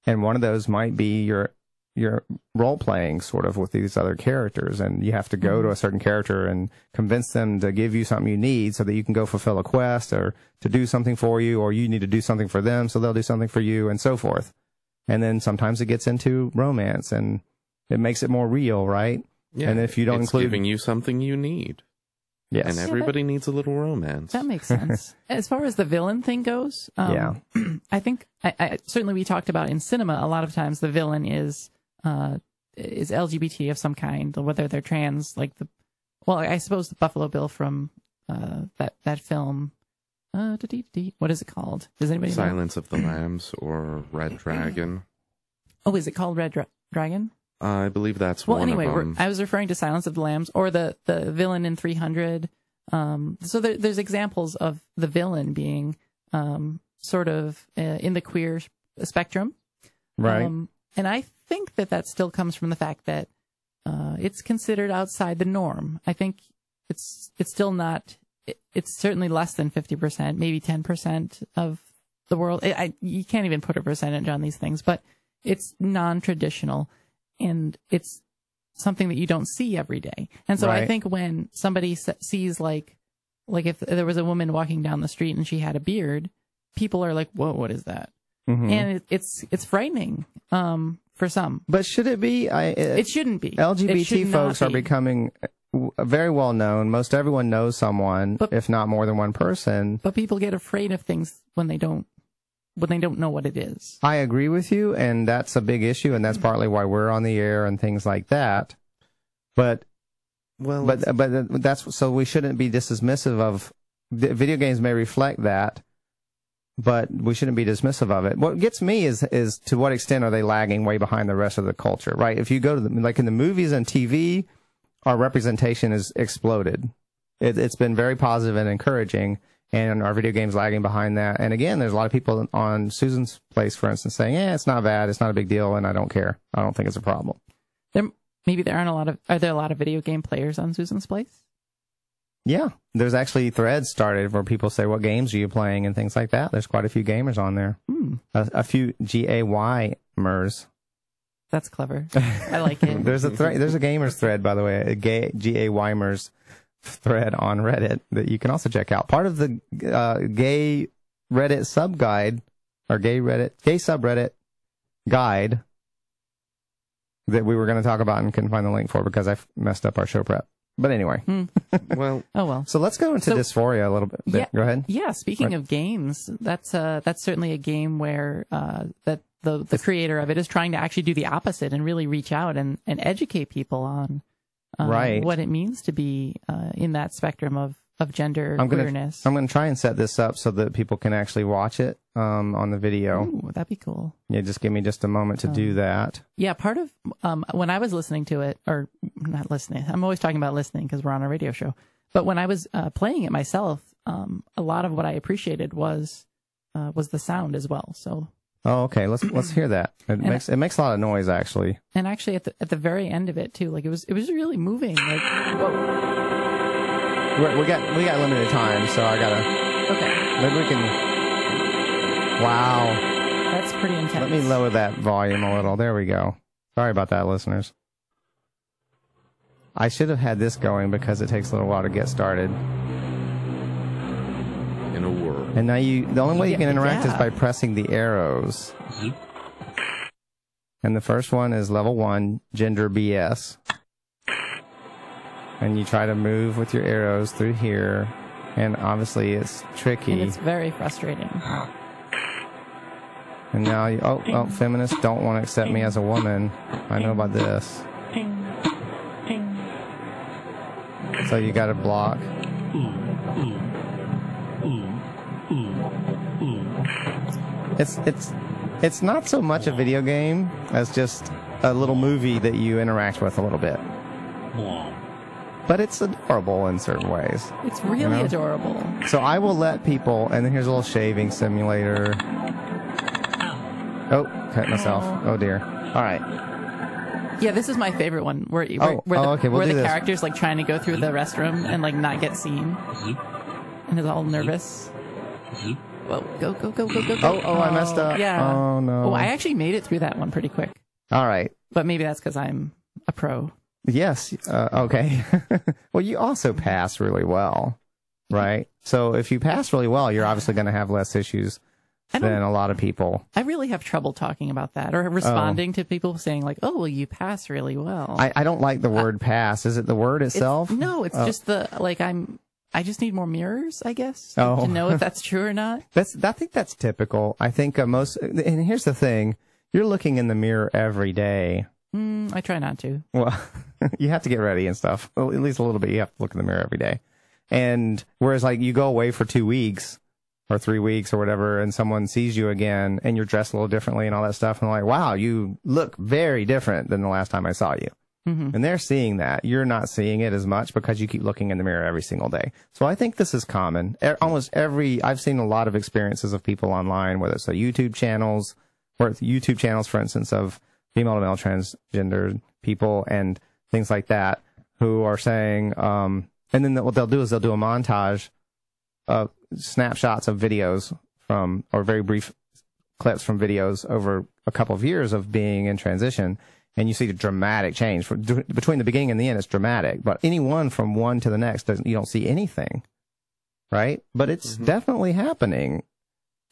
Speaker 3: And one of those might be your your role playing sort of with these other characters and you have to go to mm-hmm. a certain character and convince them to give you something you need so that you can go fulfill a quest or to do something for you or you need to do something for them so they'll do something for you and so forth. And then sometimes it gets into romance and it makes it more real, right?
Speaker 2: yeah,
Speaker 3: and if you don't
Speaker 2: it's
Speaker 3: include
Speaker 2: giving you something you need,
Speaker 3: yes.
Speaker 2: and everybody needs a little romance.
Speaker 1: That makes sense. as far as the villain thing goes, um,
Speaker 3: Yeah.
Speaker 1: I think I, I, certainly we talked about in cinema. A lot of times the villain is uh, is LGBT of some kind, whether they're trans, like the well, I suppose the Buffalo Bill from uh, that that film. Uh, da-dee-dee. what is it called? Does anybody know?
Speaker 2: Silence of the Lambs or Red Dragon.
Speaker 1: Oh, is it called Red Dra- Dragon?
Speaker 2: I believe that's
Speaker 1: Well,
Speaker 2: one
Speaker 1: anyway,
Speaker 2: of
Speaker 1: we're-
Speaker 2: them.
Speaker 1: I was referring to Silence of the Lambs or the the villain in 300. Um, so there, there's examples of the villain being um, sort of uh, in the queer spectrum,
Speaker 3: right.
Speaker 1: Um, and I think that that still comes from the fact that uh, it's considered outside the norm. I think it's it's still not. It, it's certainly less than 50 percent, maybe 10 percent of the world. I, I you can't even put a percentage on these things, but it's non-traditional, and it's something that you don't see every day. And so I think when somebody sees like like if there was a woman walking down the street and she had a beard, people are like, "Whoa, what is that?"
Speaker 3: Mhm.
Speaker 1: and it, it's it's frightening um, for some.
Speaker 3: but should it be? I,
Speaker 1: It shouldn't be.
Speaker 3: LGBT
Speaker 1: should
Speaker 3: folks are becoming uh, very well known. Most everyone knows someone,
Speaker 1: But-
Speaker 3: if not more than one person.
Speaker 1: but people get afraid of things when they don't when they don't know what it is.
Speaker 3: I agree with you, and that's a big issue, and that's partly why we're on the air and things like that. But
Speaker 2: well,
Speaker 3: but but uh, that's so we shouldn't be dismissive of video games may reflect that, but we shouldn't be dismissive of it. What gets me is is to what extent are they lagging way behind the rest of the culture, right? If you go to the like in the movies and TV, our representation has exploded. It, it's been very positive and encouraging, and our video games lagging behind that. And again, there's a lot of people on Susan's place, for instance, saying, "Yeah, it's not bad, it's not a big deal, and I don't care. I don't think it's a problem."
Speaker 1: There maybe there aren't a lot of are there a lot of video game players on Susan's Place?
Speaker 3: Yeah, there's actually threads started where people say, "What games are you playing?" and things like that. There's quite a few gamers on there.
Speaker 1: Hmm,
Speaker 3: A, a few G A Y mers.
Speaker 1: that's clever. I like it.
Speaker 3: There's a thread. There's a gamers thread, by the way, G A Y mers thread on Reddit that you can also check out. Part of the uh, gay Reddit sub guide or gay Reddit gay subreddit guide that we were going to talk about and couldn't find the link for because I f- messed up our show prep. But anyway,
Speaker 2: well,
Speaker 1: oh well.
Speaker 3: so let's go into
Speaker 1: So-
Speaker 3: Dys4ia a little bit.
Speaker 1: Yeah.
Speaker 3: Go ahead.
Speaker 1: Yeah, speaking
Speaker 3: Right.
Speaker 1: of games, that's uh that's certainly a game where uh that the the creator of it is trying to actually do the opposite and really reach out and and educate people on uh,
Speaker 3: Right.
Speaker 1: what it means to be uh, in that spectrum of of gender
Speaker 3: I'm gonna
Speaker 1: queerness.
Speaker 3: I'm gonna try and set this up so that people can actually watch it um, on the video.
Speaker 1: Ooh, that'd be cool.
Speaker 3: Yeah, just give me just a moment to
Speaker 1: Um,
Speaker 3: do that.
Speaker 1: Yeah, part of um, when I was listening to it, or not listening, I'm always talking about listening because we're on a radio show. But when I was uh, playing it myself, um, a lot of what I appreciated was uh, was the sound as well. So,
Speaker 3: Oh, okay. Let's let's hear that. It
Speaker 1: I-
Speaker 3: makes it makes a lot of noise actually.
Speaker 1: and actually at the at the very end of it too, like it was it was really moving. Like,
Speaker 3: we got we got limited time, so I gotta.
Speaker 1: Okay,
Speaker 3: Maybe we can. Wow.
Speaker 1: that's pretty intense.
Speaker 3: Let me lower that volume a little. There we go. Sorry about that, listeners. I should have had this going because it takes a little while to get started.
Speaker 2: In a word.
Speaker 3: And now you, the only way you can
Speaker 1: Yeah,
Speaker 3: interact is by pressing the arrows. Mm-hmm. And the first one is level one, gender BS. And you try to move with your arrows through here. And obviously it's tricky.
Speaker 1: And it's very frustrating.
Speaker 3: And now, you, oh, oh, feminists don't want to accept me as a woman. I know about this.
Speaker 1: Ping, ping.
Speaker 3: So you got to block. Mm-hmm. It's it's it's not so much a video game as just a little movie that you interact with a little bit. But it's adorable in certain ways.
Speaker 1: It's really
Speaker 3: You know?
Speaker 1: adorable.
Speaker 3: So I will let people, and then here's a little shaving simulator. Oh, cut myself. Oh dear. All right.
Speaker 1: Yeah, this is my favorite one where oh, where,
Speaker 3: Oh,
Speaker 1: where the,
Speaker 3: oh, okay, we'll
Speaker 1: where the character's like trying to go through the restroom and like not get seen, mm-hmm. and is all mm-hmm. nervous. Mm-hmm. Well, go go go go go go.
Speaker 3: Oh, oh, I messed up.
Speaker 1: Yeah.
Speaker 3: Oh, no.
Speaker 1: Oh, I actually made it through that one pretty quick,
Speaker 3: All right.
Speaker 1: but maybe that's because I'm a pro.
Speaker 3: Yes. Uh, okay. well, you also pass really well, right? So if you pass really well, you're obviously going to have less issues
Speaker 1: I
Speaker 3: than a lot of people.
Speaker 1: I really have trouble talking about that or responding to people saying like, "Oh, well, you pass really well."
Speaker 3: I, I don't like the word pass. Is it the word
Speaker 1: It's-
Speaker 3: itself?
Speaker 1: no, it's
Speaker 3: Oh.
Speaker 1: just the like I'm. I just need more mirrors, I guess,
Speaker 3: Oh.
Speaker 1: to know if that's true or not.
Speaker 3: That's. I think that's typical. I think uh, most. And here's the thing: you're looking in the mirror every day.
Speaker 1: Mm, I try not to.
Speaker 3: Well, you have to get ready and stuff. Well, at least a little bit. You have to look in the mirror every day. And whereas like you go away for two weeks or three weeks or whatever, and someone sees you again and you're dressed a little differently and all that stuff, and like, wow, you look very different than the last time I saw you.
Speaker 1: Mhm.
Speaker 3: And they're seeing that. You're not seeing it as much because you keep looking in the mirror every single day. So I think this is common. Almost every, I've seen a lot of experiences of people online, whether it's the YouTube channels or YouTube channels, for instance, of female to male transgender people and things like that who are saying, um, and then what they'll do is they'll do a montage of snapshots of videos from, or very brief clips from videos over a couple of years of being in transition. And you see the dramatic change from, d- between the beginning and the end. It's dramatic, but any one from one to the next, doesn't, you don't see anything, right? But it's definitely happening.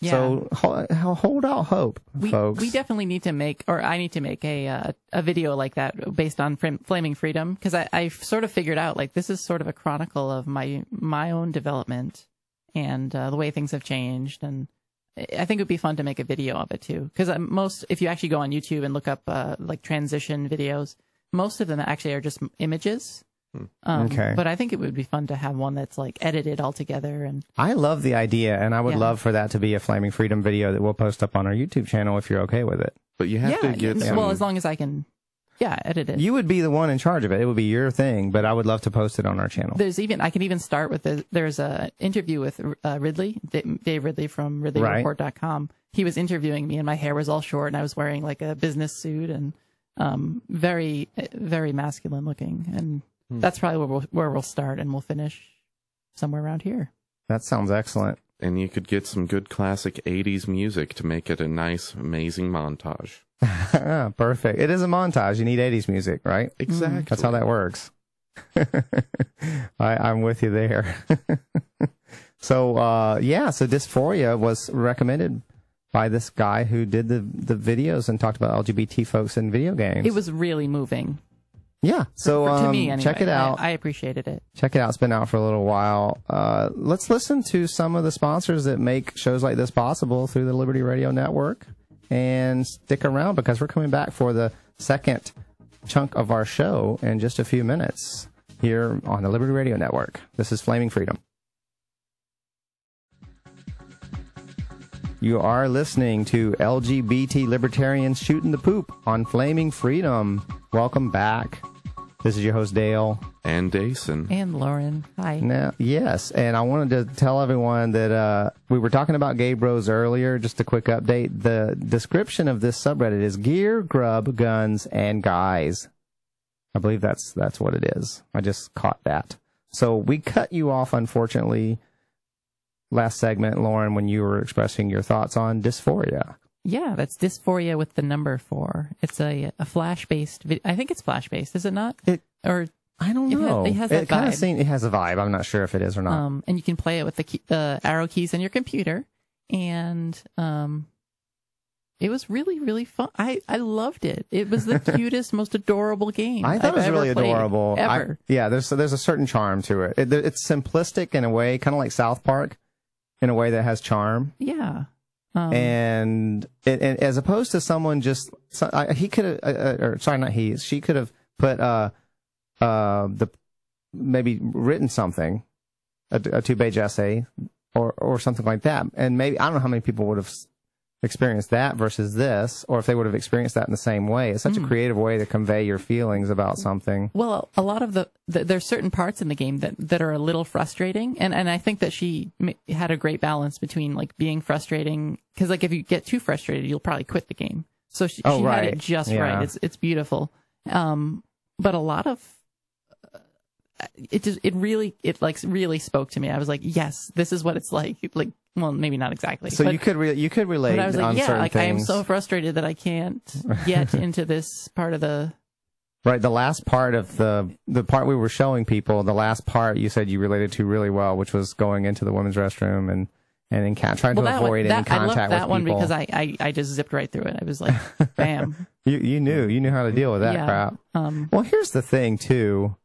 Speaker 1: Yeah.
Speaker 3: So ho- hold out hope,
Speaker 1: we,
Speaker 3: folks.
Speaker 1: we definitely need to make, or I need to make a uh, a video like that based on fram- flaming freedom because I I sort of figured out like this is sort of a chronicle of my my own development and uh, the way things have changed and I I think it would be fun to make a video of it too because most if you actually go on YouTube and look up uh, like transition videos most of them actually are just images. Um,
Speaker 3: Okay.
Speaker 1: But I think it would be fun to have one that's like edited all together and
Speaker 3: I love the idea, and I would
Speaker 1: Yeah.
Speaker 3: love for that to be a Flaming Freedom video that we'll post up on our YouTube channel if you're okay with it.
Speaker 2: But you have
Speaker 1: yeah,
Speaker 2: to get
Speaker 1: yeah,
Speaker 2: some.
Speaker 1: well as long as I can yeah edit it.
Speaker 3: You would be the one in charge of it. It would be your thing, but I would love to post it on our channel.
Speaker 1: There's even I can even start with the, there's a interview with uh, Ridley Dave Ridley from RidleyReport.com. He was interviewing me and my hair was all short and I was wearing like a business suit and um very very masculine looking and that's probably where we'll, where we'll start and we'll finish somewhere around here.
Speaker 3: That sounds excellent.
Speaker 2: And you could get some good classic 80s music to make it a nice, amazing montage.
Speaker 3: Perfect. It is a montage. You need 80s music, right?
Speaker 2: Exactly.
Speaker 3: That's how that works. I, I'm with you there. so, uh, yeah, so Dys4ia was recommended by this guy who did the, the videos and talked about LGBT folks in video games.
Speaker 1: It was really moving
Speaker 3: yeah. So,
Speaker 1: to
Speaker 3: um,
Speaker 1: me anyway.
Speaker 3: check it out.
Speaker 1: I, I appreciated it.
Speaker 3: check it out. It's been out for a little while. Uh, let's listen to some of the sponsors that make shows like this possible through the Liberty Radio Network and stick around because we're coming back for the second chunk of our show in just a few minutes here on the Liberty Radio Network. This is Flaming Freedom. You are listening to LGBT Libertarians Shooting the Poop on Flaming Freedom. Welcome back. This is your host, Dale.
Speaker 2: And Dason.
Speaker 1: And Lauren, hi.
Speaker 3: Now, yes, and I wanted to tell everyone that uh, we were talking about gay bros earlier. Just a quick update: the description of this subreddit is gear, grub, guns, and guys. I believe that's that's what it is. I just caught that. So we cut you off, unfortunately, last segment, Lauren, when you were expressing your thoughts on dysphoria.
Speaker 1: Yeah, that's dysphoria with the number four. It's a a flash based. I think it's flash based, is it not?
Speaker 3: It-
Speaker 1: or
Speaker 3: I don't
Speaker 1: It ha-
Speaker 3: know.
Speaker 1: it has that
Speaker 3: kind of
Speaker 1: vibe.
Speaker 3: seem, it has a vibe. I'm not sure if it is or not.
Speaker 1: um, and you can play it with the key, the arrow keys on your computer, and um, it was really really fun. I I loved it. It was the cutest, most adorable game.
Speaker 3: I thought
Speaker 1: I've
Speaker 3: it was really
Speaker 1: played,
Speaker 3: adorable. I-
Speaker 1: Ever.
Speaker 3: yeah, there's there's a certain charm to it. it. It's simplistic in a way, kind of like South Park, in a way that has charm.
Speaker 1: yeah. Um,
Speaker 3: and, it, and as opposed to someone just so, I, he could have, uh, uh, or sorry, not he, she could have put uh uh the maybe written something, a, a two page essay or or something like that, and maybe I don't know how many people would have experienced that versus this, or if they would have experienced that in the same way. It's such a creative way to convey your feelings about something.
Speaker 1: Well, a lot of the, the there's certain parts in the game that, that are a little frustrating, and and I think that she had a great balance between like being frustrating because like if you get too frustrated, you'll probably quit the game. So she,
Speaker 3: Oh,
Speaker 1: she had it just
Speaker 3: Yeah.
Speaker 1: right. It's it's beautiful, um, but a lot of it just it really it like really spoke to me. I was like, yes, this is what it's like. Like, well, maybe not exactly.
Speaker 3: So
Speaker 1: but,
Speaker 3: you could re- you could relate
Speaker 1: but I was
Speaker 3: on
Speaker 1: like, yeah, like I am so frustrated that I can't get into this part of the
Speaker 3: Right, the last part of the the part we were showing people, the last part you said you related to really well, which was going into the women's restroom and and in ca- trying to avoid
Speaker 1: one,
Speaker 3: any
Speaker 1: that, I
Speaker 3: contact
Speaker 1: loved that
Speaker 3: with
Speaker 1: one
Speaker 3: people.
Speaker 1: because I, I, I just zipped right through it. I was like, bam.
Speaker 3: you you knew you knew how to deal with that
Speaker 1: yeah.
Speaker 3: crap.
Speaker 1: Um,
Speaker 3: Well, here's the thing too.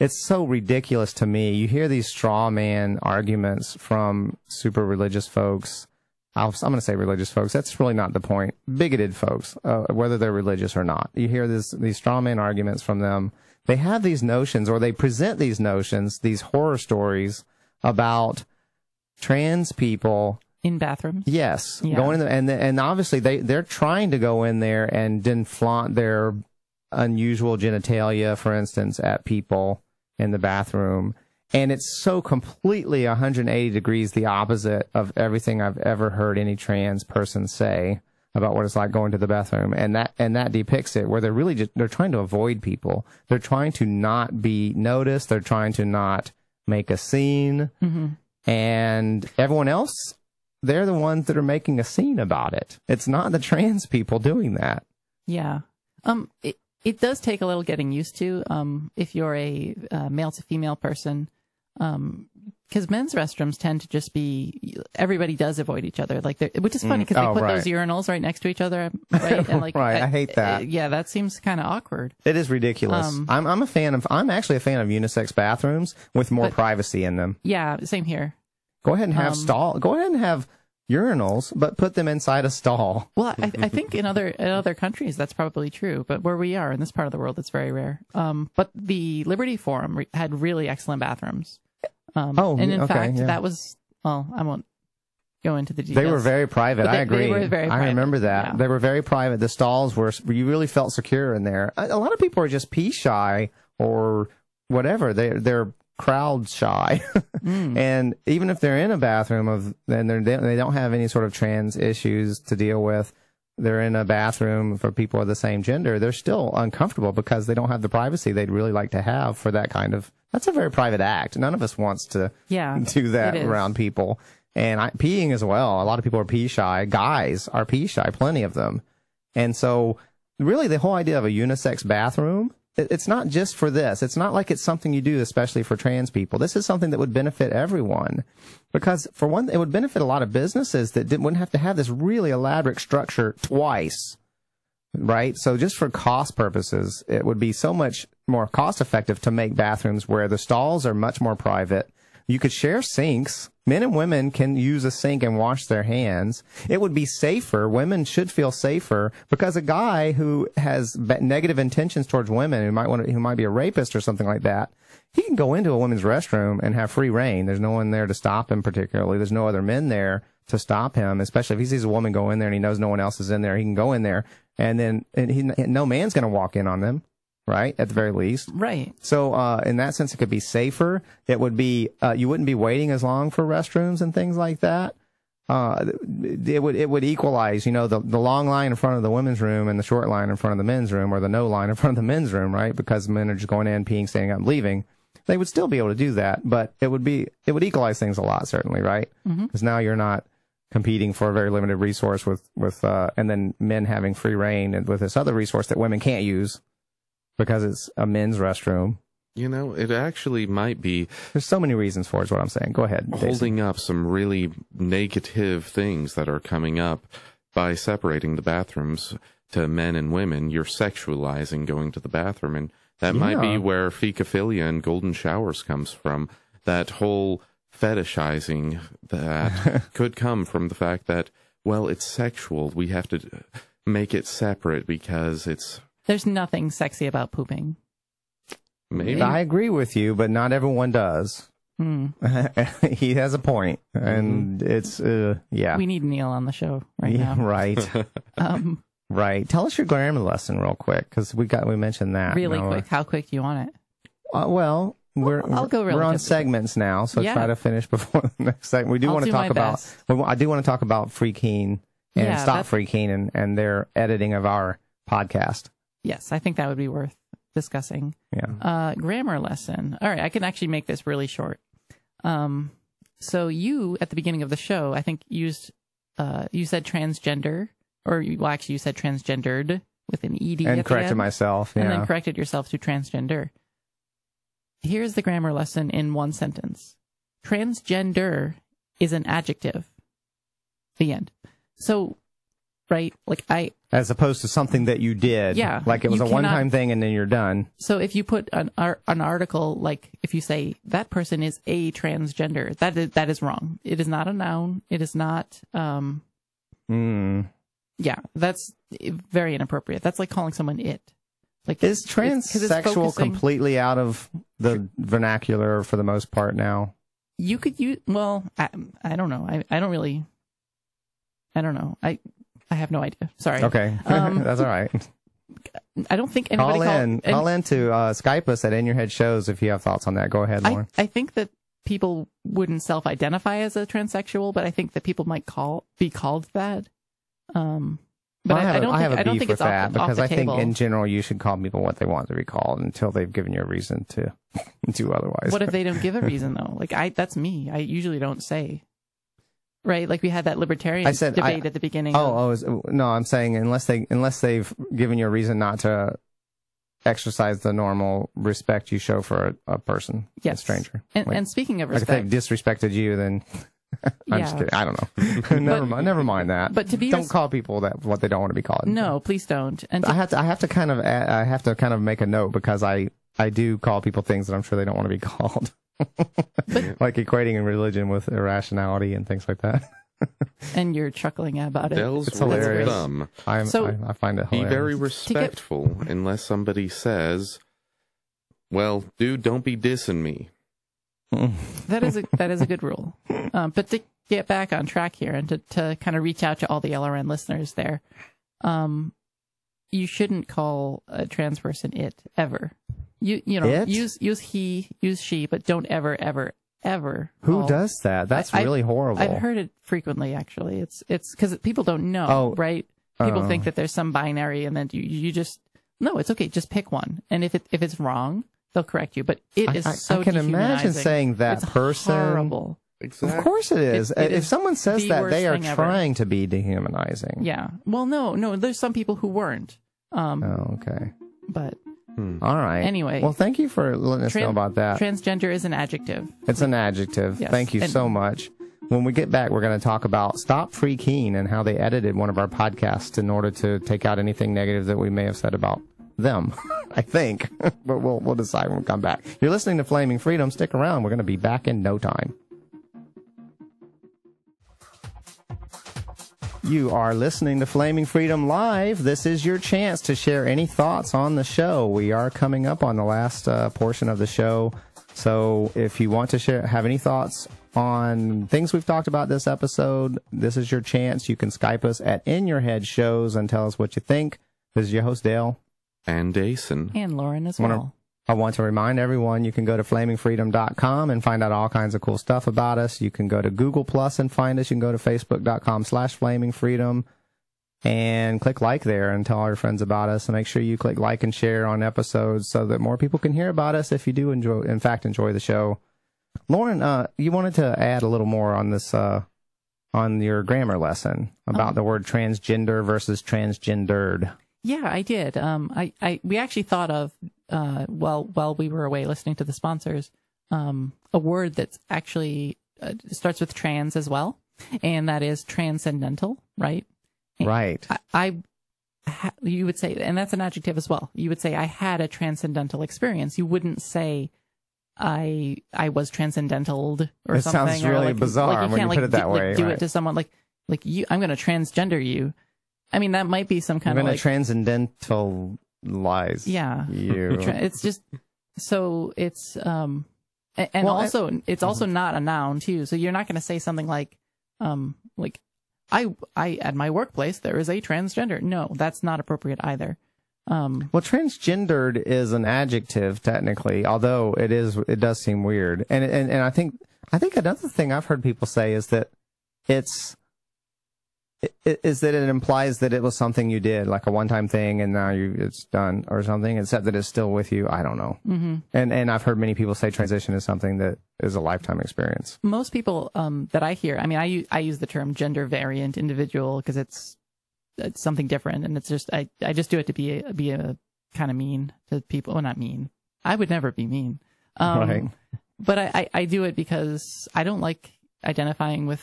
Speaker 3: It's so ridiculous to me. You hear these straw man arguments from super religious folks. I'll, I'm going to say religious folks. That's really not the point. Bigoted folks, uh, whether they're religious or not. You hear this, these straw man arguments from them. They have these notions or they present these notions, these horror stories about trans people
Speaker 1: in bathrooms.
Speaker 3: Yes,
Speaker 1: Yeah.
Speaker 3: going in there, and and obviously they they're trying to go in there and then flaunt their unusual genitalia, for instance, at people in the bathroom, and it's so completely 180 degrees the opposite of everything I've ever heard any trans person say about what it's like going to the bathroom, and that and that depicts it where they're really just they're trying to avoid people, they're trying to not be noticed, they're trying to not make a scene, and everyone else they're the ones that are making a scene about it. It's not the trans people doing that.
Speaker 1: Yeah. Um, it, it does take a little getting used to, um, if you're a uh, male to female person. Um, cause men's restrooms tend to just be, everybody does avoid each other. Like, which is funny because
Speaker 3: Oh,
Speaker 1: they put
Speaker 3: right.
Speaker 1: those urinals right next to each other. Right. And like,
Speaker 3: Right, I hate that.
Speaker 1: yeah, that seems kind of awkward.
Speaker 3: It is ridiculous.
Speaker 1: Um,
Speaker 3: I'm I'm a fan of I'm actually a fan of unisex bathrooms with more
Speaker 1: But-
Speaker 3: privacy in them.
Speaker 1: Yeah. Same here.
Speaker 3: Go ahead and have
Speaker 1: um,
Speaker 3: stall. Go ahead and have urinals, but put them inside a stall.
Speaker 1: Well, I, I think in other in other countries that's probably true, but where we are in this part of the world, it's very rare. Um, but the Liberty Forum re- had really excellent bathrooms. Um,
Speaker 3: Oh,
Speaker 1: and in
Speaker 3: okay,
Speaker 1: fact,
Speaker 3: yeah.
Speaker 1: that was well, I won't go into the details.
Speaker 3: They were very private.
Speaker 1: They-
Speaker 3: I agree.
Speaker 1: they were very
Speaker 3: I remember that.
Speaker 1: yeah.
Speaker 3: They were very private. The stalls were you really felt secure in there. A, a lot of people are just pee shy or whatever. They they're crowd shy.
Speaker 1: Mm.
Speaker 3: and even if they're in a bathroom of then they're, they they don't have any sort of trans issues to deal with. They're in a bathroom for people of the same gender. They're still uncomfortable because they don't have the privacy they'd really like to have for that kind of. That's a very private act. None of us wants to
Speaker 1: Yeah,
Speaker 3: do that around people. And I, peeing as well. A lot of people are pee shy. Guys are pee shy, plenty of them. And so really the whole idea of a unisex bathroom, it's not just for this. It's not like it's something you do especially for trans people. This is something that would benefit everyone. Because for one, it would benefit a lot of businesses that wouldn't have to have this really elaborate structure twice right? So just for cost purposes, it would be so much more cost effective to make bathrooms where the stalls are much more private. You could share sinks. Men and women can use a sink and wash their hands. It would be safer. Women should feel safer because a guy who has negative intentions towards women, who might want to, who might be a rapist or something like that, he can go into a women's restroom and have free reign. There's no one there to stop him particularly. There's no other men there to stop him, especially if he sees a woman go in there and he knows no one else is in there. He can go in there and then and he, no man's going to walk in on them, right? At the very least.
Speaker 1: right.
Speaker 3: So, uh, in that sense, it could be safer. It would be, uh, you wouldn't be waiting as long for restrooms and things like that. Uh, it would, it would equalize, you know, the, the long line in front of the women's room and the short line in front of the men's room or the no line in front of the men's room, right? Because men are just going in, peeing, standing up, and leaving. they would still be able to do that, but it would be it would equalize things a lot, certainly, right? Because now you're not competing for a very limited resource with with uh, and then men having free reign and with this other resource that women can't use because it's a men's restroom.
Speaker 2: You know, it actually might be
Speaker 3: There's so many reasons for it. Is what I'm saying. Go ahead. Dason.
Speaker 2: holding up some really negative things that are coming up by separating the bathrooms to men and women. You're sexualizing going to the bathroom, and that might be where fecophilia and golden showers comes from. That whole fetishizing that could come from the fact that, well, it's sexual. We have to make it separate because it's
Speaker 1: There's nothing sexy about pooping.
Speaker 2: maybe.
Speaker 3: I agree with you, but not everyone does.
Speaker 1: Hmm.
Speaker 3: he has a point, and it's uh, yeah,
Speaker 1: We need Neil on the show right
Speaker 3: yeah,
Speaker 1: now.
Speaker 3: right,
Speaker 1: Um,
Speaker 3: right. Tell us your grammar lesson real quick, because we got we mentioned that
Speaker 1: really
Speaker 3: No,
Speaker 1: quick. How quick do you want it?
Speaker 3: Uh, well, we're
Speaker 1: I'll go
Speaker 3: we're on segments now, so
Speaker 1: Yeah.
Speaker 3: try to finish before the next segment. We do
Speaker 1: I'll
Speaker 3: want to talk about. well, I do want to talk about Free Keene and
Speaker 1: Yeah,
Speaker 3: Stop
Speaker 1: that-
Speaker 3: Free Keene and, and their editing of our podcast.
Speaker 1: Yes, I think that would be worth discussing.
Speaker 3: Yeah.
Speaker 1: Uh, grammar lesson. All right, I can actually make this really short. Um, so you at the beginning of the show, I think used uh, you said transgender, or you, well, actually you said transgendered with an ed,
Speaker 3: and corrected
Speaker 1: end,
Speaker 3: myself.
Speaker 1: and then corrected yourself to transgender. Here's the grammar lesson in one sentence: transgender is an adjective. The end. So, right, like I
Speaker 3: As opposed to something that you did.
Speaker 1: Yeah,
Speaker 3: Like it was a
Speaker 1: cannot-
Speaker 3: one time thing and then you're done.
Speaker 1: So if you put an an article like if you say that person is a transgender, that is, that is wrong. It is not a noun. It is not. Um,
Speaker 3: Mm.
Speaker 1: yeah, that's very inappropriate. That's like calling someone it. Like
Speaker 3: Is
Speaker 1: it's- 'cause it's
Speaker 3: transsexual completely out of the vernacular for the most part now?
Speaker 1: You could use. Well, I, I don't know. I I don't really. I don't know. I I have no idea. Sorry.
Speaker 3: Okay.
Speaker 1: Um,
Speaker 3: That's all right.
Speaker 1: I don't think anybody
Speaker 3: Call in. Call in to uh, Skype us at In Your Head Shows if you have thoughts on that. Go ahead,
Speaker 1: I,
Speaker 3: Lauren.
Speaker 1: I think that people wouldn't self-identify as a transsexual, but I think that people might call be called that. Um, but
Speaker 3: Well,
Speaker 1: I,
Speaker 3: have
Speaker 1: I
Speaker 3: a-
Speaker 1: don't
Speaker 3: I
Speaker 1: think
Speaker 3: have a
Speaker 1: I don't
Speaker 3: beef
Speaker 1: think
Speaker 3: with that
Speaker 1: off
Speaker 3: because
Speaker 1: the
Speaker 3: I think in general you should call people what they want to be called until they've given you a reason to do otherwise.
Speaker 1: what if they don't give a reason though? Like I, that's me. I usually don't say. Right, like we had that libertarian
Speaker 3: I said- I-
Speaker 1: debate at the beginning. Oh, of-
Speaker 3: Oh, oh, no, I'm saying unless they unless they've given you a reason not to exercise the normal respect you show for a, a person,
Speaker 1: yes,
Speaker 3: a stranger.
Speaker 1: And,
Speaker 3: Like-
Speaker 1: and speaking of
Speaker 3: Like if they've disrespected you, then I'm just
Speaker 1: Yeah.
Speaker 3: kidding. I don't know. never mind. Never mind that.
Speaker 1: but to be
Speaker 3: don't
Speaker 1: res-
Speaker 3: call people that what they don't want to be called.
Speaker 1: no, please don't. And to,
Speaker 3: I have to. I have to kind of. I have to kind of make a note because I I do call people things that I'm sure they don't want to be called. Like equating in religion with irrationality and things like that.
Speaker 1: and you're chuckling about it.
Speaker 2: Dell's
Speaker 3: It's hilarious.
Speaker 2: thumb.
Speaker 3: I'm,
Speaker 1: So-
Speaker 3: I, I find it hilarious.
Speaker 2: Be very respectful unless somebody says, well, dude, don't be dissing me.
Speaker 1: That is a that is a good rule. Um, but to get back on track here and to, to kind of reach out to all the LRN listeners there, um, you shouldn't call a trans person it ever. You you know
Speaker 3: It?
Speaker 1: use use he use she, but don't ever ever ever.
Speaker 3: Who
Speaker 1: call-
Speaker 3: does that? That's
Speaker 1: I-
Speaker 3: really horrible.
Speaker 1: I've heard it frequently. Actually, it's it's because people don't know,
Speaker 3: Oh.
Speaker 1: right? People
Speaker 3: Oh.
Speaker 1: think that there's some binary, and then you you just no. It's okay. Just pick one, and if it if it's wrong, they'll correct you. But it
Speaker 3: I,
Speaker 1: is
Speaker 3: I-
Speaker 1: so
Speaker 3: I can imagine saying that
Speaker 1: It's
Speaker 3: person.
Speaker 1: horrible.
Speaker 2: Exactly.
Speaker 3: Of course it is.
Speaker 1: It- it
Speaker 3: if
Speaker 1: is
Speaker 3: someone says
Speaker 1: the
Speaker 3: that, they are
Speaker 1: thing ever.
Speaker 3: trying to be dehumanizing.
Speaker 1: Yeah. Well, no, no. There's some people who weren't. Um,
Speaker 3: Oh, okay.
Speaker 1: but Hmm.
Speaker 3: All right.
Speaker 1: Anyway.
Speaker 3: Well, thank you for letting us
Speaker 1: Tran-
Speaker 3: know about that.
Speaker 1: transgender is an adjective.
Speaker 3: It's an adjective.
Speaker 1: Yes.
Speaker 3: Thank you
Speaker 1: And-
Speaker 3: so much. When we get back, we're going to talk about Stop Free Keene and how they edited one of our podcasts in order to take out anything negative that we may have said about them. I think, but we'll we'll decide when we come back. You're listening to Flaming Freedom. Stick around. We're going to be back in no time. You are listening to Flaming Freedom Live. This is your chance to share any thoughts on the show. We are coming up on the last uh, portion of the show. So if you want to share, have any thoughts on things we've talked about this episode, this is your chance. You can Skype us at In Your Head Shows and tell us what you think. This is your host, Dale.
Speaker 2: And Dason.
Speaker 1: And Lauren as
Speaker 3: Wanna-
Speaker 1: well.
Speaker 3: I want to remind everyone you can go to flamingfreedom.com and find out all kinds of cool stuff about us. You can go to Google Plus and find us. You can go to facebook.com slash flamingfreedom. and click like there and tell all your friends about us. And make sure you click like and share on episodes so that more people can hear about us if you do enjoy, in fact, enjoy the show. Lauren, uh, you wanted to add a little more on this, uh, on your grammar lesson about
Speaker 1: Um,
Speaker 3: the word transgender versus transgendered.
Speaker 1: Yeah, I did. Um, I, I, we actually thought of, uh, while, while we were away listening to the sponsors, um, a word that's actually uh, starts with trans as well. And that is transcendental, right?
Speaker 3: Right.
Speaker 1: I, I ha- you would say, and that's an adjective as well. You would say, I had a transcendental experience. You wouldn't say, I, I was transcendental or
Speaker 3: It
Speaker 1: something.
Speaker 3: sounds
Speaker 1: or
Speaker 3: really
Speaker 1: like,
Speaker 3: bizarre
Speaker 1: like you
Speaker 3: when
Speaker 1: can't
Speaker 3: you put
Speaker 1: like
Speaker 3: it that
Speaker 1: do,
Speaker 3: way,
Speaker 1: Like, do
Speaker 3: right.
Speaker 1: it to someone like, like you, I'm going to transgender you. I mean, that might be some kind of like,
Speaker 3: transcendental lies.
Speaker 1: yeah.
Speaker 3: You.
Speaker 1: It's just so it's um a- and
Speaker 3: Well, I-
Speaker 1: also it's also not a noun too so you're not going to say something like um like i i at my workplace there is a transgender no that's not appropriate either um
Speaker 3: Well, transgendered is an adjective technically, although it is it does seem weird. And and and I think I think another thing I've heard people say is that it's i- i- is that it implies that it was something you did, like a one-time thing, and now you it's done or something, except that it's still with you. I don't know. Mm-hmm. And and I've heard many people say transition is something that is a lifetime experience.
Speaker 1: most people um that i hear i mean i use i use the term gender variant individual because it's it's something different and it's just i i just do it to be a, be a kind of mean to people well not mean i would never be mean um
Speaker 3: Right.
Speaker 1: but I, I, I do it because I don't like identifying with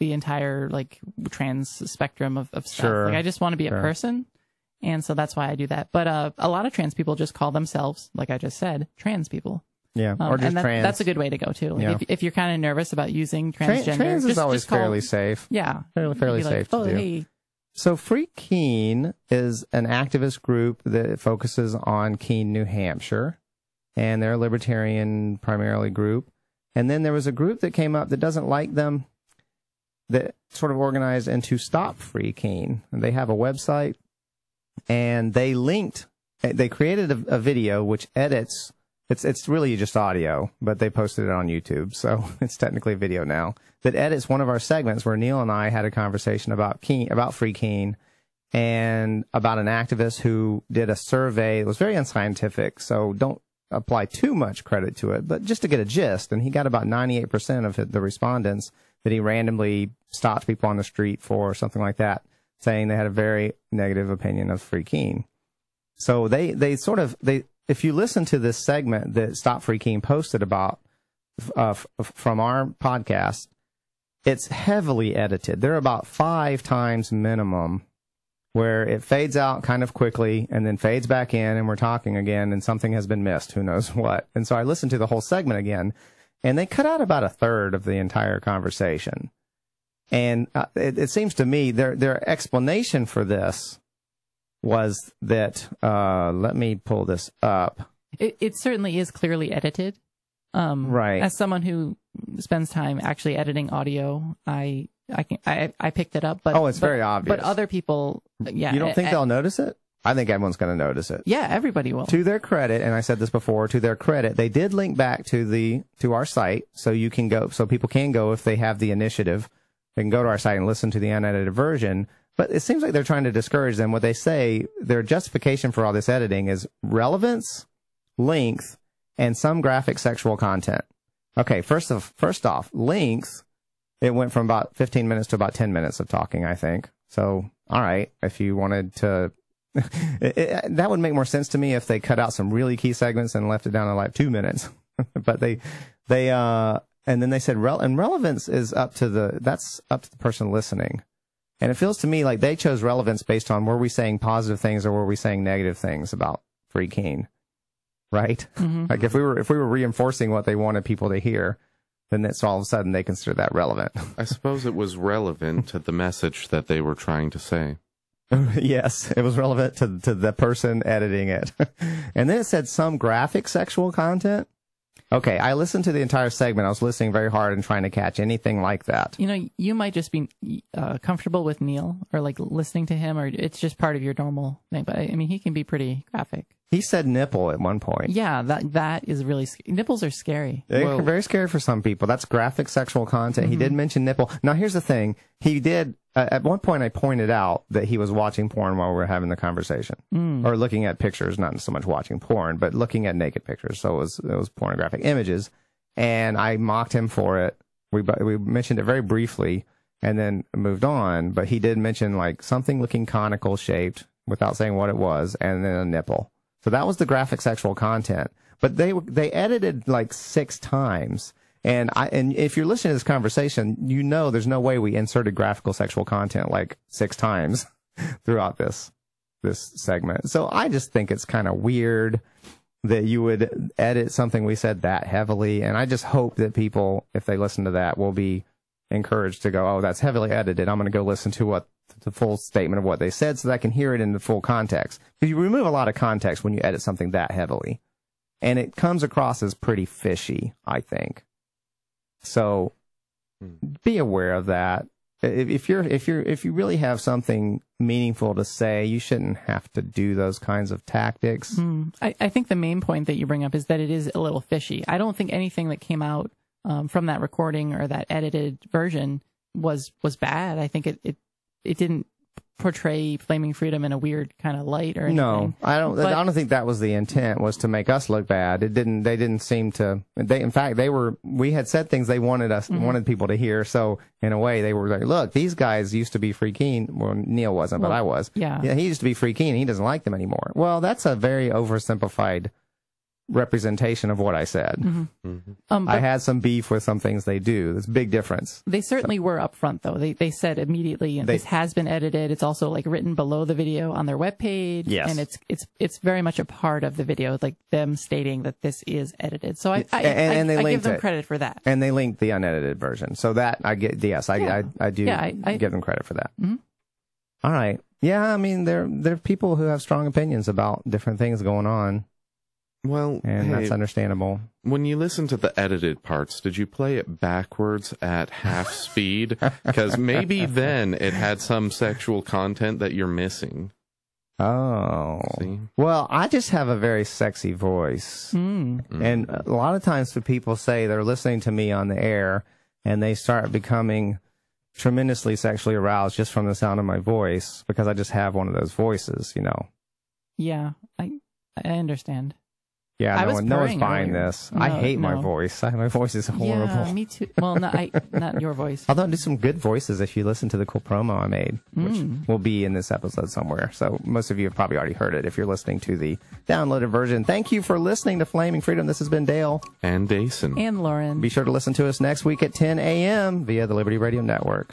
Speaker 1: the entire like trans spectrum of, of stuff.
Speaker 3: Sure.
Speaker 1: Like I just want to be
Speaker 3: Sure.
Speaker 1: a person. And so that's why I do that. But uh, a lot of trans people just call themselves, like I just said, trans people.
Speaker 3: Yeah,
Speaker 1: Um,
Speaker 3: or just
Speaker 1: and that,
Speaker 3: trans.
Speaker 1: that's a good way to go too. Like
Speaker 3: Yeah.
Speaker 1: if, if you're kind of nervous about using
Speaker 3: Tra-
Speaker 1: transgender,
Speaker 3: trans is
Speaker 1: just-
Speaker 3: always
Speaker 1: just call-
Speaker 3: fairly safe.
Speaker 1: yeah,
Speaker 3: Fairly, fairly
Speaker 1: like,
Speaker 3: safe to
Speaker 1: oh,
Speaker 3: do.
Speaker 1: hey,
Speaker 3: So Free Keene is an activist group that focuses on Keene, New Hampshire, and they're a libertarian primarily group. And then there was a group that came up that doesn't like them that sort of organized into Stop Free. And they have a website and they linked, they created a, a video which edits, it's, it's really just audio, but they posted it on YouTube. So it's technically a video now that edits one of our segments where Neil and I had a conversation about Keene, about Free Keene and about an activist who did a survey. It was very unscientific. So don't apply too much credit to it, but just to get a gist. And he got about 98% of the respondents that he randomly stopped people on the street for or something like that, saying they had a very negative opinion of Free Keene. So they, they sort of, they, if you listen to this segment that Stop Free Keene posted about, uh, from our podcast, it's heavily edited. There are about five times minimum where it fades out kind of quickly and then fades back in and we're talking again and something has been missed. Who knows what? And so I listened to the whole segment again and they cut out about a third of the entire conversation. And uh, it, it seems to me their, their explanation for this was that, uh, let me pull this up.
Speaker 1: it, it certainly is clearly edited. Um,
Speaker 3: Right.
Speaker 1: As someone who spends time actually editing audio, I I can I I picked it up, but
Speaker 3: Oh, it's
Speaker 1: but-
Speaker 3: very obvious.
Speaker 1: But other people, yeah,
Speaker 3: you don't think
Speaker 1: uh,
Speaker 3: they'll notice it? I think everyone's going to notice it.
Speaker 1: Yeah, everybody will.
Speaker 3: to their credit, and I said this before, to their credit, they did link back to the to our site, so you can go, so people can go if they have the initiative. They can go to our site and listen to the unedited version. But it seems like they're trying to discourage them. What they say, their justification for all this editing is relevance, length, and some graphic sexual content. Okay, first of first off, length. It went from about 15 minutes to about 10 minutes of talking, I think. So, all right, if you wanted to it, it, that would make more sense to me if they cut out some really key segments and left it down to like two minutes. but they, they, uh, and then they said, rel- and relevance is up to the, that's up to the person listening. And it feels to me like they chose relevance based on were we saying positive things or were we saying negative things about Free Keene? Right? Like if we were, if we were reinforcing what they wanted people to hear, then that's all of a sudden they consider that relevant.
Speaker 2: I suppose it was relevant to the message that they were trying to say.
Speaker 3: yes, it was relevant to to the person editing it. and then it said some graphic sexual content. Okay, I listened to the entire segment. I was listening very hard and trying to catch anything like that.
Speaker 1: you know, you might just be uh, comfortable with Neil or like listening to him, or it's just part of your normal thing. But I I mean, he can be pretty graphic.
Speaker 3: He said nipple at one point.
Speaker 1: Yeah, that that is really sc- nipples are scary.
Speaker 3: They're
Speaker 2: Well-
Speaker 3: very scary for some people. That's graphic sexual content. He did mention nipple. Now, here's the thing. He did, uh, at one point, I pointed out that he was watching porn while we were having the conversation. Or looking at pictures, not so much watching porn, but looking at naked pictures. So it was, it was pornographic images. And I mocked him for it. We, bu- we mentioned it very briefly and then moved on. But he did mention like something looking conical shaped without saying what it was and then a nipple. So that was the graphic sexual content. But they they edited like six times. And I and if you're listening to this conversation, you know there's no way we inserted graphical sexual content like six times throughout this this segment. So I just think it's kind of weird that you would edit something we said that heavily. And I just hope that people, if they listen to that, will be encouraged to go, oh, that's heavily edited. I'm going to go listen to what the full statement of what they said so that I can hear it in the full context. Because you remove a lot of context when you edit something that heavily. And it comes across as pretty fishy, I think. So hmm. be aware of that. If, if you're, if you're, if you really have something meaningful to say, you shouldn't have to do those kinds of tactics. Hmm.
Speaker 1: I, I think the main point that you bring up is that it is a little fishy. I don't think anything that came out um, from that recording or that edited version was was bad. I think it it, it didn't portray flaming freedom in a weird kind of light or anything.
Speaker 3: No, I don't.
Speaker 1: But-
Speaker 3: I don't think that was the intent. Was to make us look bad. It didn't. They didn't seem to. They, in fact, they were. We had said things they wanted us
Speaker 1: Mm-hmm.
Speaker 3: wanted people to hear. So in a way, they were like, "Look, these guys used to be Free Keene." Well, Neil wasn't, but I was.
Speaker 1: yeah.
Speaker 3: Yeah, he used to be Free Keene. He doesn't like them anymore. Well, that's a very oversimplified representation of what I said.
Speaker 1: Um,
Speaker 3: I had some beef with some things they do. There's a big difference.
Speaker 1: they certainly were upfront though. They they said immediately
Speaker 3: They-
Speaker 1: this has been edited. It's also like written below the video on their webpage.
Speaker 3: Yes.
Speaker 1: And it's it's it's very much a part of the video, like them stating that this is edited. So I I,
Speaker 3: And- and
Speaker 1: I,
Speaker 3: they
Speaker 1: I give
Speaker 3: linked
Speaker 1: them
Speaker 3: it.
Speaker 1: credit for that.
Speaker 3: And they linked the unedited version. So that I get, yes, I,
Speaker 1: Yeah.
Speaker 3: I, I do
Speaker 1: Yeah, I- I- Mm-hmm.
Speaker 3: give them credit for that. All right. Yeah. I mean, there, there are people who have strong opinions about different things going on
Speaker 2: Well,
Speaker 3: and
Speaker 2: hey,
Speaker 3: that's understandable.
Speaker 2: when you listen to the edited parts, did you play it backwards at half speed? Because maybe then it had some sexual content that you're missing.
Speaker 3: Oh.
Speaker 2: See?
Speaker 3: Well, I just have a very sexy voice.
Speaker 1: Hmm.
Speaker 3: And a lot of times when people say they're listening to me on the air and they start becoming tremendously sexually aroused just from the sound of my voice because I just have one of those voices, you know.
Speaker 1: Yeah, I I understand.
Speaker 3: Yeah,
Speaker 1: I
Speaker 3: no
Speaker 1: was
Speaker 3: one, no one's buying
Speaker 1: earlier.
Speaker 3: this. I
Speaker 1: No,
Speaker 3: hate my
Speaker 1: no.
Speaker 3: voice. My voice is horrible.
Speaker 1: Yeah, me too. Well, not I, not your voice.
Speaker 3: Although I do some good voices if you listen to the cool promo I made, which
Speaker 1: Mm.
Speaker 3: will be in this episode somewhere. So most of you have probably already heard it if you're listening to the downloaded version. Thank you for listening to Flaming Freedom. This has been Dale.
Speaker 2: And Dason.
Speaker 1: And Lauren.
Speaker 3: Be sure to listen to us next week at 10 a.m. via the Liberty Radio Network.